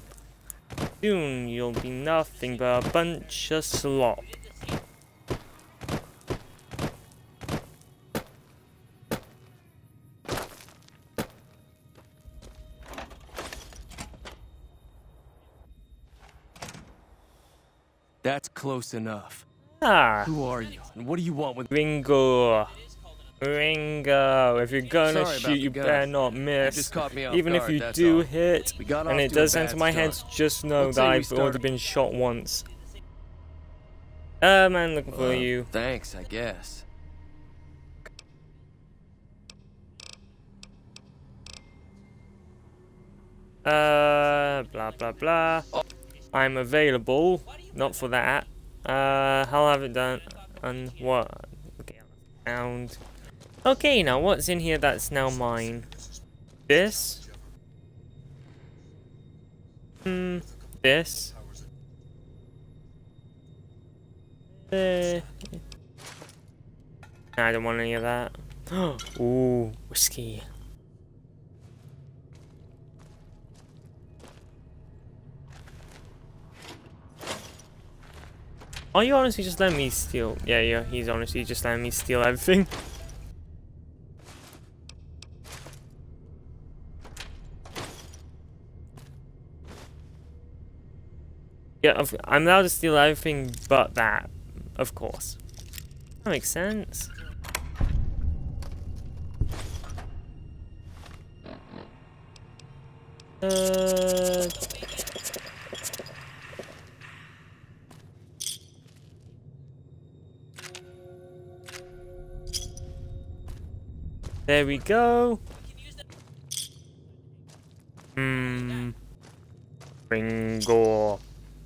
Soon you'll be nothing but a bunch of slop. That's close enough. Ah. Who are you, and what do you want with Ringo? Ringo, if you're gonna Sorry shoot, you better not miss. just caught me off Even if you do all. hit, and it does enter my head, just know Let's that I've already been shot once. Uh, man, looking for you. Thanks, I guess. Uh, blah blah blah. I'm available. Not for that. Uh, I'll have it done. And what? Found. Okay, now what's in here that's now mine? This. Hmm. This. Uh, I don't want any of that. Ooh, whiskey. Are you honestly just letting me steal? Yeah, yeah, he's honestly just letting me steal everything. Yeah, I'm allowed to steal everything but that, of course. That makes sense. Uh, There we go. Hmm. Ringo.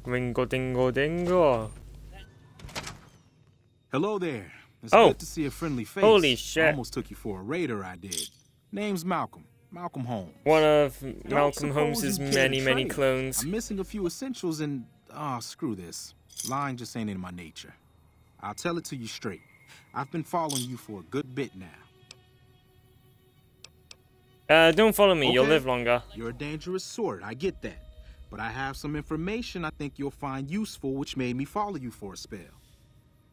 Ringo dingo dingo. Hello there. It's Oh. good to see a friendly face. Holy shit. I Almost took you for a raider, I did. Name's Malcolm. Malcolm Holmes. One of Malcolm Holmes's you care to many, many clones. I'm missing a few essentials and ah, screw this. Lying just ain't in my nature. I'll tell it to you straight. I've been following you for a good bit now. Uh, don't follow me, you'll live longer. You're a dangerous sort, I get that. But I have some information I think you'll find useful which made me follow you for a spell.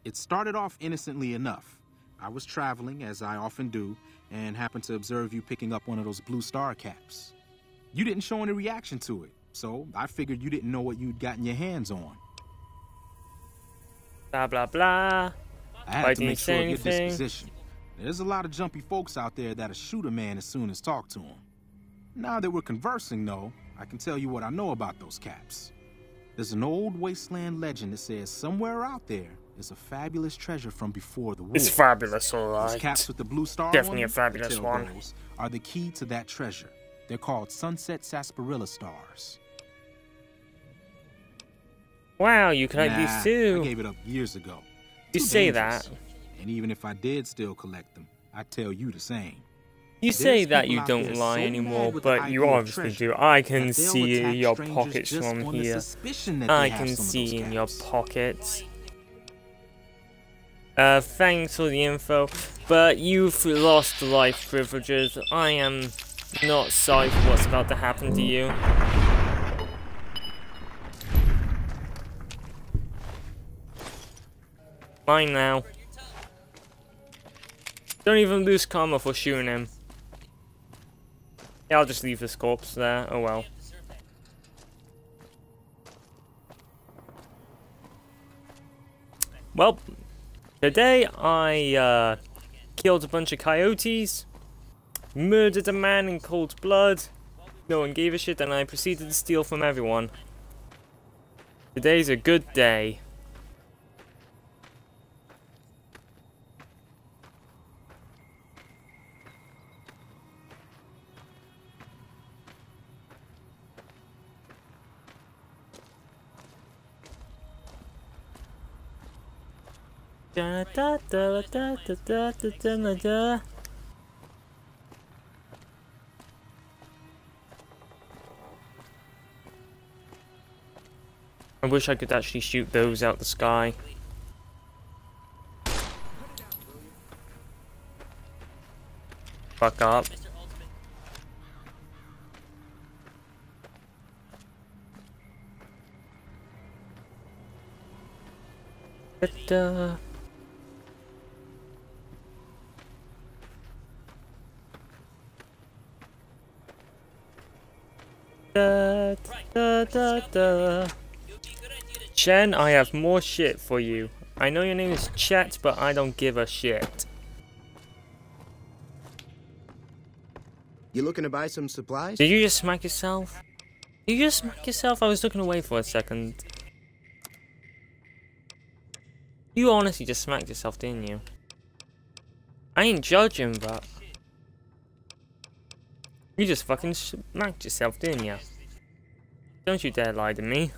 It started off innocently enough. I was traveling, as I often do, and happened to observe you picking up one of those blue star caps. You didn't show any reaction to it, so I figured you didn't know what you'd gotten your hands on. Blah blah blah. I had Why to make sure of your disposition. There's a lot of jumpy folks out there that'll shoot a man as soon as talk to him. Now that we're conversing, though, I can tell you what I know about those caps. There's an old wasteland legend that says somewhere out there is a fabulous treasure from before the war. It's fabulous, Those alright. caps with the blue star Definitely a fabulous one. are the key to that treasure. They're called Sunset Sarsaparilla stars. Wow, you collect Nah, these too. I gave it up years ago. You Too say dangerous. that. And even if I did still collect them, I'd tell you the same. You say that you don't lie anymore, mad with the but you obviously do. I can see your pockets from here. I can some of those see in your pockets. Uh, thanks for the info, but you've lost life privileges. I am not sorry for what's about to happen to you. Mine now. Don't even lose karma for shooting him. Yeah, I'll just leave this corpse there. Oh well. Well, today I uh, killed a bunch of coyotes, murdered a man in cold blood, no one gave a shit, and I proceeded to steal from everyone. Today's a good day. I wish I could actually shoot those out the sky. Fuck up. Da, da, da, da. Chen, I have more shit for you. I know your name is Chet, but I don't give a shit. You looking to buy some supplies? Did you just smack yourself? Did you just smack yourself? I was looking away for a second. You honestly just smacked yourself, didn't you? I ain't judging, but... You just fucking smacked yourself, didn't you? Don't you dare lie to me.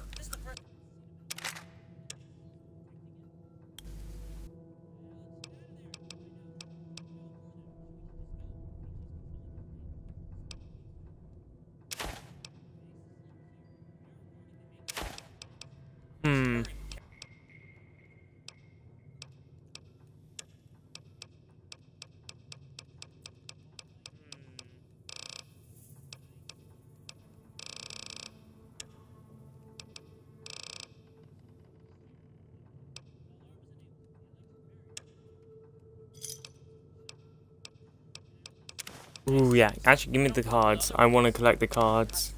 Yeah. Actually, give me the cards. I want to collect the cards.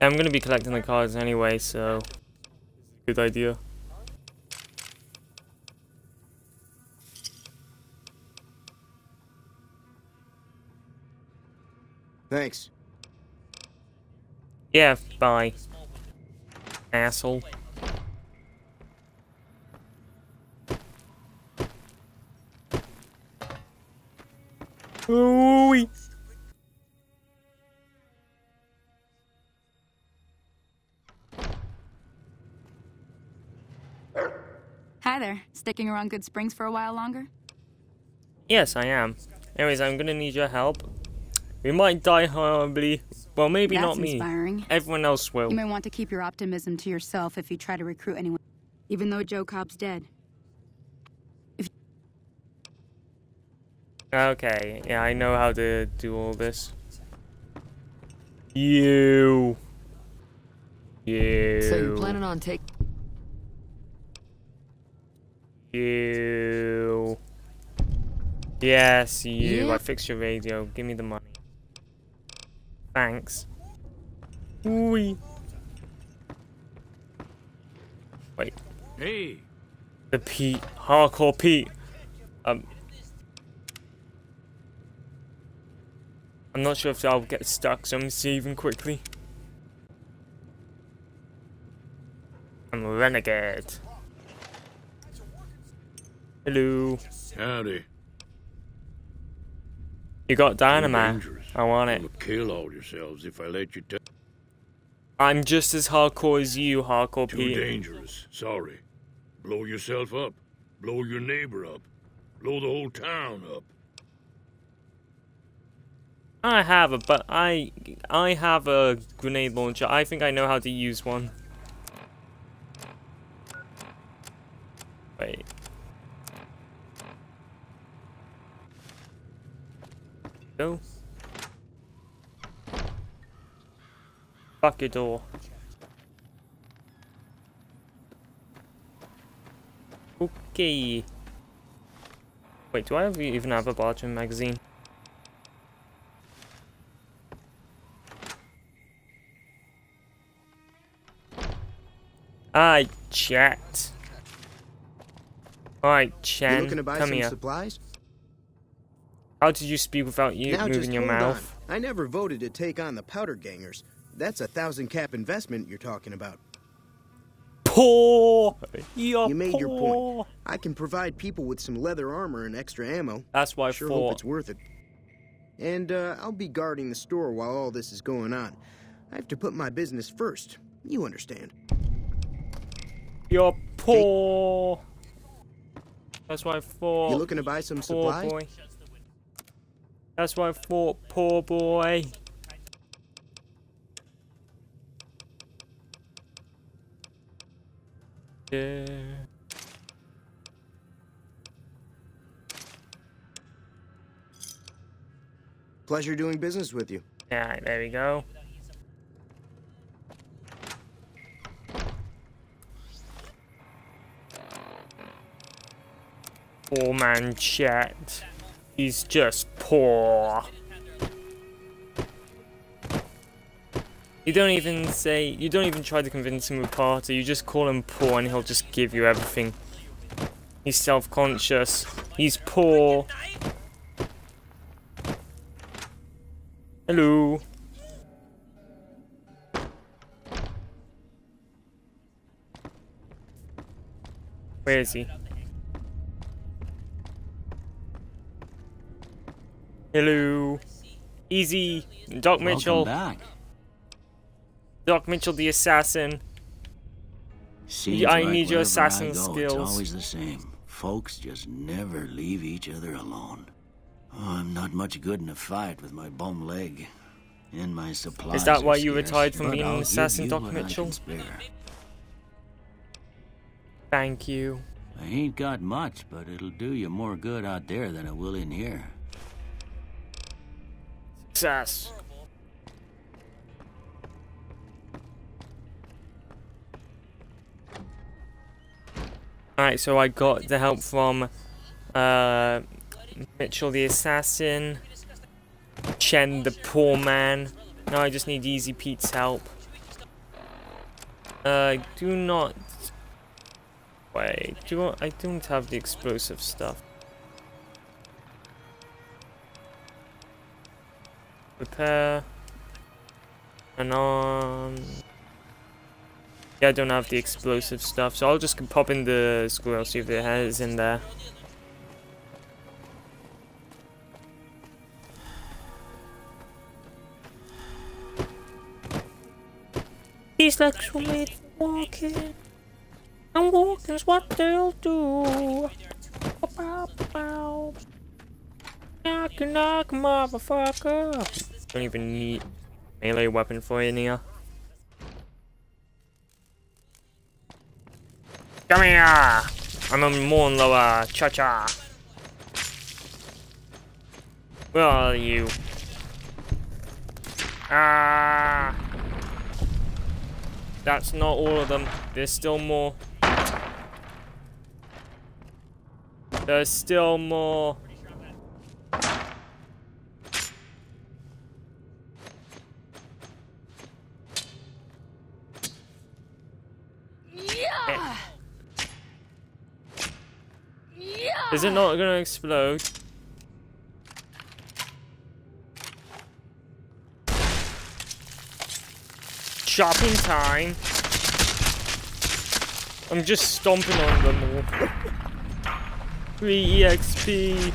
I'm going to be collecting the cards anyway, so... Good idea. Thanks. Yeah, bye. Asshole. Sticking around Goodsprings for a while longer? Yes, I am. Anyways, I'm gonna need your help. We might die horribly. Well, maybe That's not me. inspiring. Everyone else will. You may want to keep your optimism to yourself if you try to recruit anyone. Even though Joe Cobb's dead. If Okay, yeah, I know how to do all this. You. You. So you're planning on take? You. Yes, you. Yeah. I fixed your radio. Give me the money. Thanks. Wee. Wait. Hey, The Pete. Hardcore Pete. Um. I'm not sure if I'll get stuck, so I'm saving quickly. I'm a renegade. Hello. howdy. You got dynamite. I want it. You'll kill all yourselves if I let you. I'm just as hardcore as you, hardcore Too Pete. dangerous. Sorry. Blow yourself up. Blow your neighbor up. Blow the whole town up. I have a but I I have a grenade launcher. I think I know how to use one. Wait. Go. Fuck your door. Okay. Wait, do I have, even have a Bartram magazine? I chat. Alright, You Chen, looking to buy come some here. supplies? How did you speak without you now moving your mouth? on. I never voted to take on the powder gangers. That's a thousand cap investment you're talking about. Poor. You're you made your poor. point. I can provide people with some leather armor and extra ammo. That's why I sure thought- hope it's worth it. And uh, I'll be guarding the store while all this is going on. I have to put my business first. You understand. You're poor. That's why I thought. You looking to buy some supplies? boy. That's why I thought, poor boy. Yeah. Pleasure doing business with you. Yeah, there we go. Poor man chat. He's just poor. You don't even say, you don't even try to convince him of party, you just call him poor and he'll just give you everything. He's self-conscious. He's poor. Hello. Where is he? Hello. Easy. Doc Mitchell. back. Doc Mitchell the assassin. Seems I like need your assassin go, skills. It's always the same. Folks just never leave each other alone. Oh, I'm not much good in a fight with my bum leg. And my supplies Is that why you retired from being an assassin, Doc what I can Mitchell? Thank you. I ain't got much, but it'll do you more good out there than it will in here. Alright, so I got the help from uh, Mitchell the assassin, Chen the poor man. Now I just need Easy Pete's help. Uh, do not. Wait, do I, I don't have the explosive stuff. Repair. And on. Yeah, I don't have the explosive stuff, so I'll just pop in the squirrel, see if it has in there. These legs were made for walking, and walking's what they'll do. Bow, bow. Knock, knock, motherfucker. Don't even need melee weapon for you, Nia. Come here! I'm a Morn Lower, cha cha. Where are you? Ah! That's not all of them. There's still more. There's still more. Yeah. Is it not gonna explode? Shopping time. I'm just stomping on them all. Free EXP.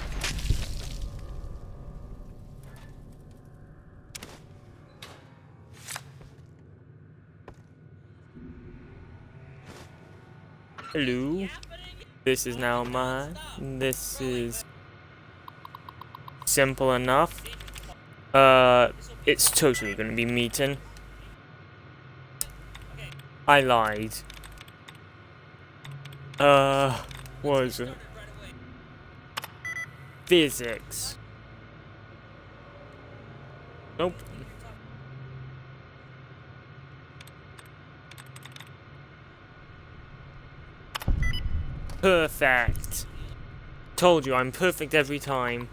Hello. This is now mine. This is simple enough. Uh, it's totally gonna be meeting. I lied. Uh, what is it? Physics. Nope. Perfect. Told you, I'm perfect every time.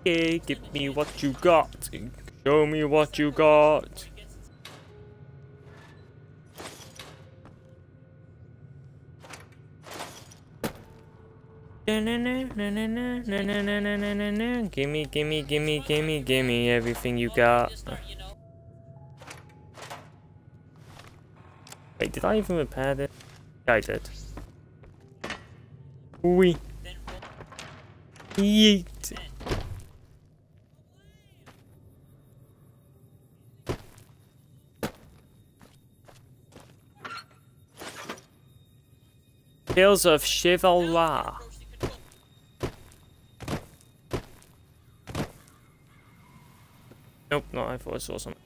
Okay, give me what you got. Show me what you got. Gimme, gimme, gimme, gimme, gimme everything you got. Did I even repair this? Yeah, I did. Wee. Yeet. Tales of Chivalry. Nope, no, I thought I saw something.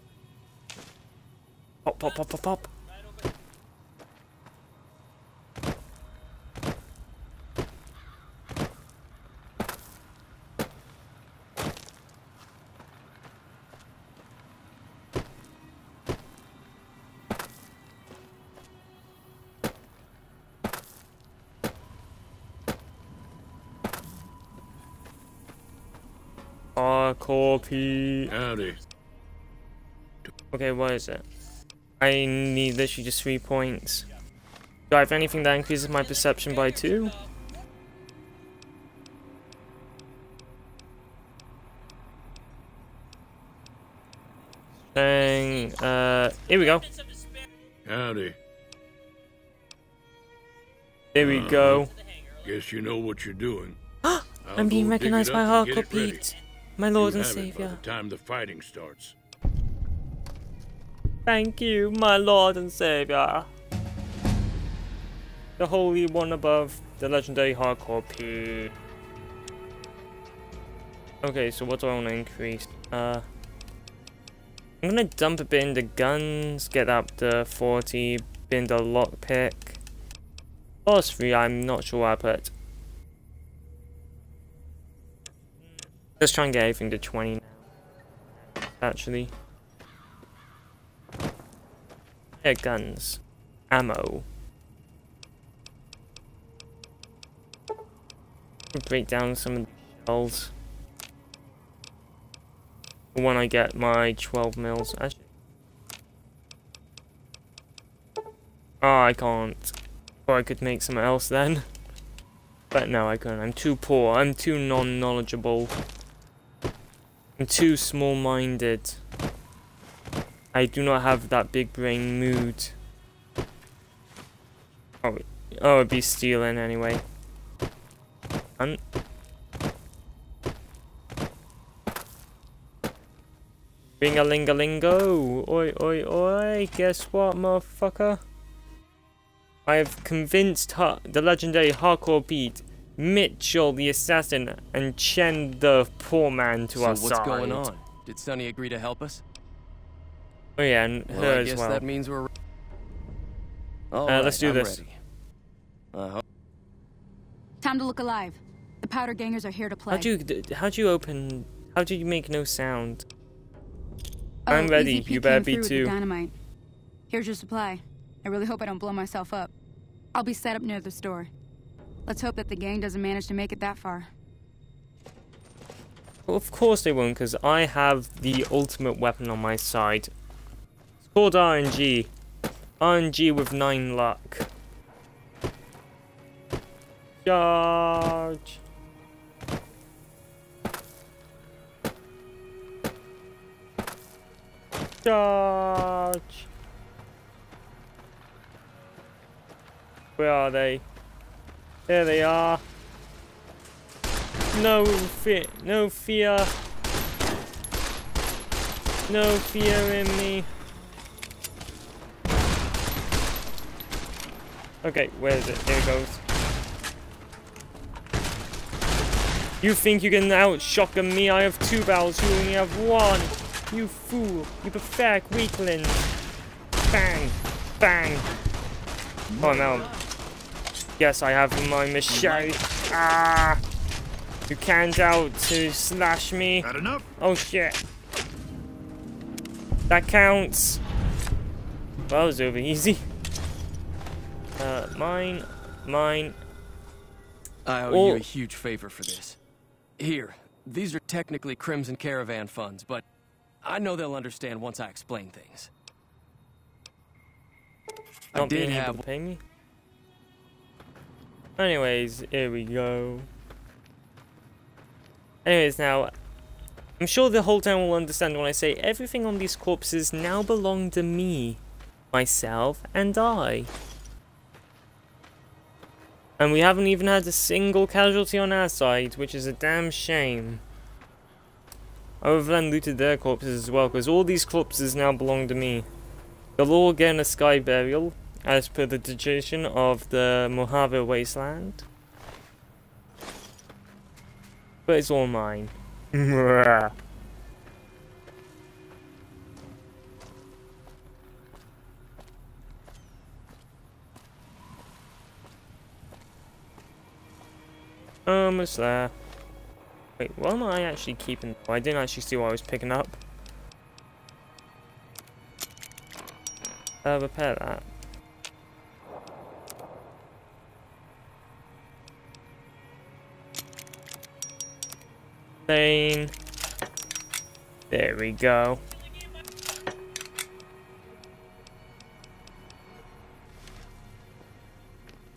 Pop, pop, pop, pop, pop. Okay, what is it? I need literally just three points. Do I have anything that increases my perception by two? Dang, uh, here we go. Howdy. There we Uh, go. Guess you know what you're doing. I'm being recognized by Hardcore Pete, my lord and By savior. the time the fighting starts. Thank you, my lord and savior. The holy one above, the legendary Hardcore Pete. Okay, so what do I want to increase? Uh, I'm gonna dump a bit into guns, get up to 40, bin the lockpick. Plus 3, I'm not sure what I put. Let's try and get everything to 20 now. Actually. Guns. Ammo. Break down some of the shells. When I get my 12 mils. Actually. Oh, I can't. Or I could make something else then. But no, I couldn't. I'm too poor. I'm too non-knowledgeable. I'm too small-minded. I do not have that big brain mood. Oh, oh it'd be stealing anyway. And Ring a ling a lingo. Oi oi oi. Guess what, motherfucker? I have convinced ha the legendary hardcore Pete, Mitchell the assassin, and Chen the poor man to so our what's side. going on? Did Sunny agree to help us? Oh yeah, and Well, her I as well. that means we're. All Uh, let's do I'm this. ready. Uh, Time to look alive. The powder gangers are here to play. How do you how do you open? How do you make no sound? Oh, I'm ready. EZP You better be through with the too. Dynamite. Here's your supply. I really hope I don't blow myself up. I'll be set up near the store. Let's hope that the gang doesn't manage to make it that far. Well, of course they won't, because I have the ultimate weapon on my side. Called RNG. RNG with 9 luck. Charge! Charge! Where are they? There they are. No fear, no fear. No fear in me. Okay, where is it? There it goes. You think you can out shotgun me? I have two barrels, you only have one. You fool, you pathetic weakling. Bang, bang. Oh no. Yes, I have my machete. Ah! You can't out to slash me. Enough? Oh shit. That counts. Well, that was over easy. Uh, mine, mine. I owe Oh. you a huge favor for this. Here, these are technically Crimson Caravan funds, but I know they'll understand once I explain things. I Not did have to pay me. Anyways, here we go. Anyways, now, I'm sure the whole town will understand when I say everything on these corpses now belong to me, myself, and I. And we haven't even had a single casualty on our side, which is a damn shame. Other than looted their corpses as well, because all these corpses now belong to me. They'll all get a sky burial, as per the tradition of the Mojave Wasteland. But it's all mine. Almost there. Wait, what am I actually keeping? I didn't actually see what I was picking up. Uh, repair that. Lane. There we go.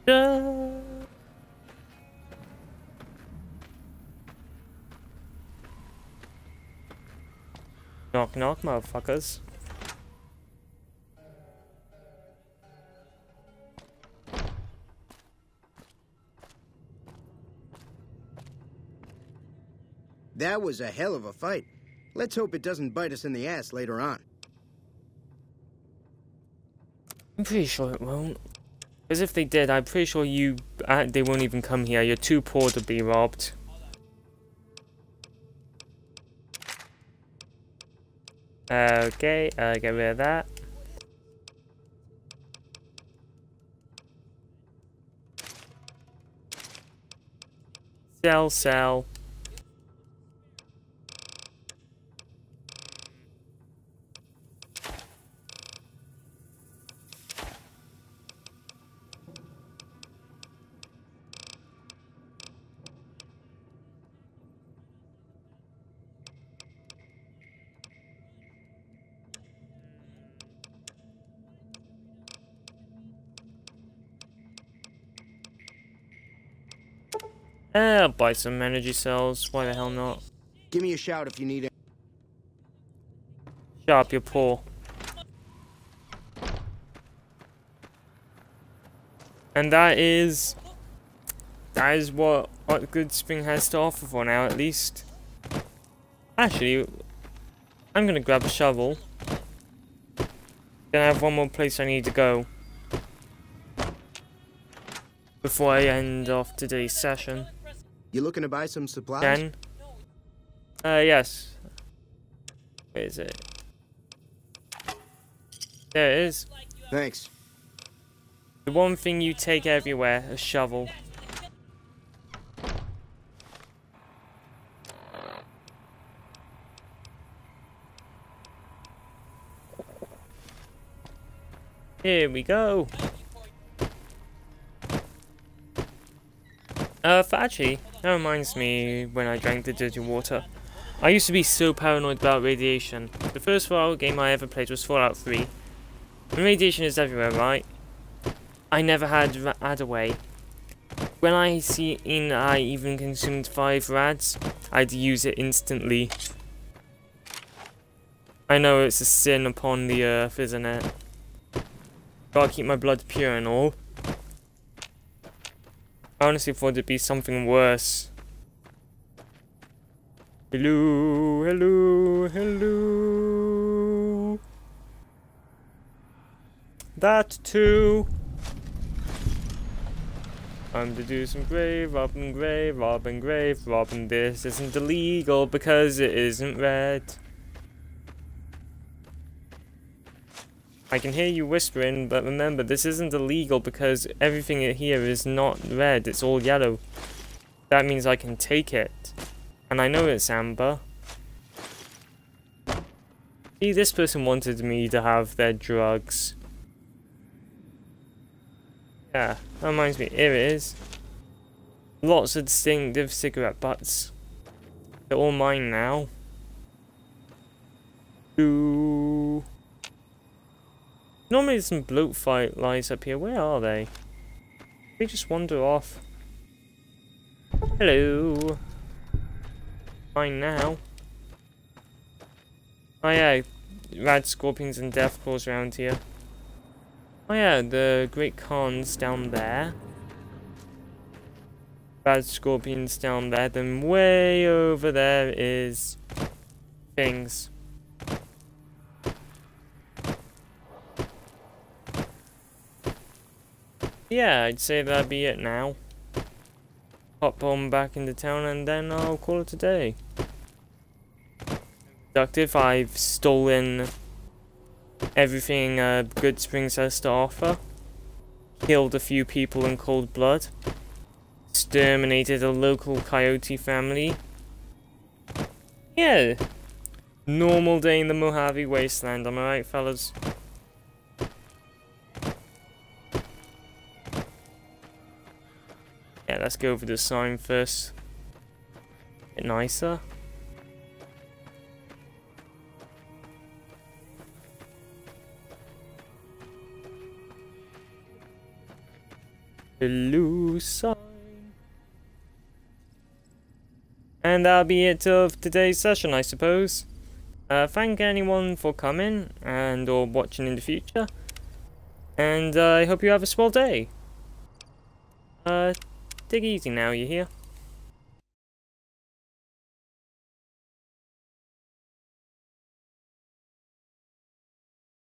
Da. Knock knock, motherfuckers. That was a hell of a fight. Let's hope it doesn't bite us in the ass later on. I'm pretty sure it won't. Because if they did, I'm pretty sure you, uh, they won't even come here. You're too poor to be robbed. Okay, uh, get rid of that. Sell, sell. I'll buy some energy cells. Why the hell not? Give me a shout if you need it. Shut up, you're poor. And that is... That is what, what Good Spring has to offer for now, at least. Actually, I'm gonna grab a shovel. Then I have one more place I need to go. Before I end off today's session. You looking to buy some supplies? Ten. Uh, yes. Where is it? There it is. Thanks. The one thing you take everywhere, a shovel. Here we go. Uh, Fachi that reminds me when I drank the dirty water. I used to be so paranoid about radiation. The first Fallout game I ever played was Fallout 3. And radiation is everywhere, right? I never had RadAway. When I seen I even consumed 5 rads, I'd use it instantly. I know it's a sin upon the earth, isn't it? Gotta keep my blood pure and all. I honestly thought it'd be something worse. Hello, hello, hello. That too. I'm to do some grave, robbing grave, robbing grave, robbing this isn't illegal because it isn't red. I can hear you whispering, but remember, this isn't illegal because everything here is not red, it's all yellow. That means I can take it. And I know it's amber. See, this person wanted me to have their drugs. Yeah, that reminds me, here it is. Lots of distinctive cigarette butts. They're all mine now. Ooh. Normally some bloatflies up here. Where are they? They just wander off. Hello. Fine now. Oh yeah, radscorpions and deathclaws around here. Oh yeah, the Great Khans down there. Radscorpions down there. Then way over there is things. Yeah, I'd say that'd be it now. Hop on back into town and then I'll call it a day. Productive, I've stolen everything uh, Goodsprings has to offer. Killed a few people in cold blood. Exterminated a local coyote family. Yeah. Normal day in the Mojave Wasteland, am I right, fellas? Yeah, let's go over the sign first. A nicer. Hello sign. And that'll be it of today's session, I suppose. Uh, thank anyone for coming and or watching in the future. And uh, I hope you have a swell day. Uh, It easy now, you hear?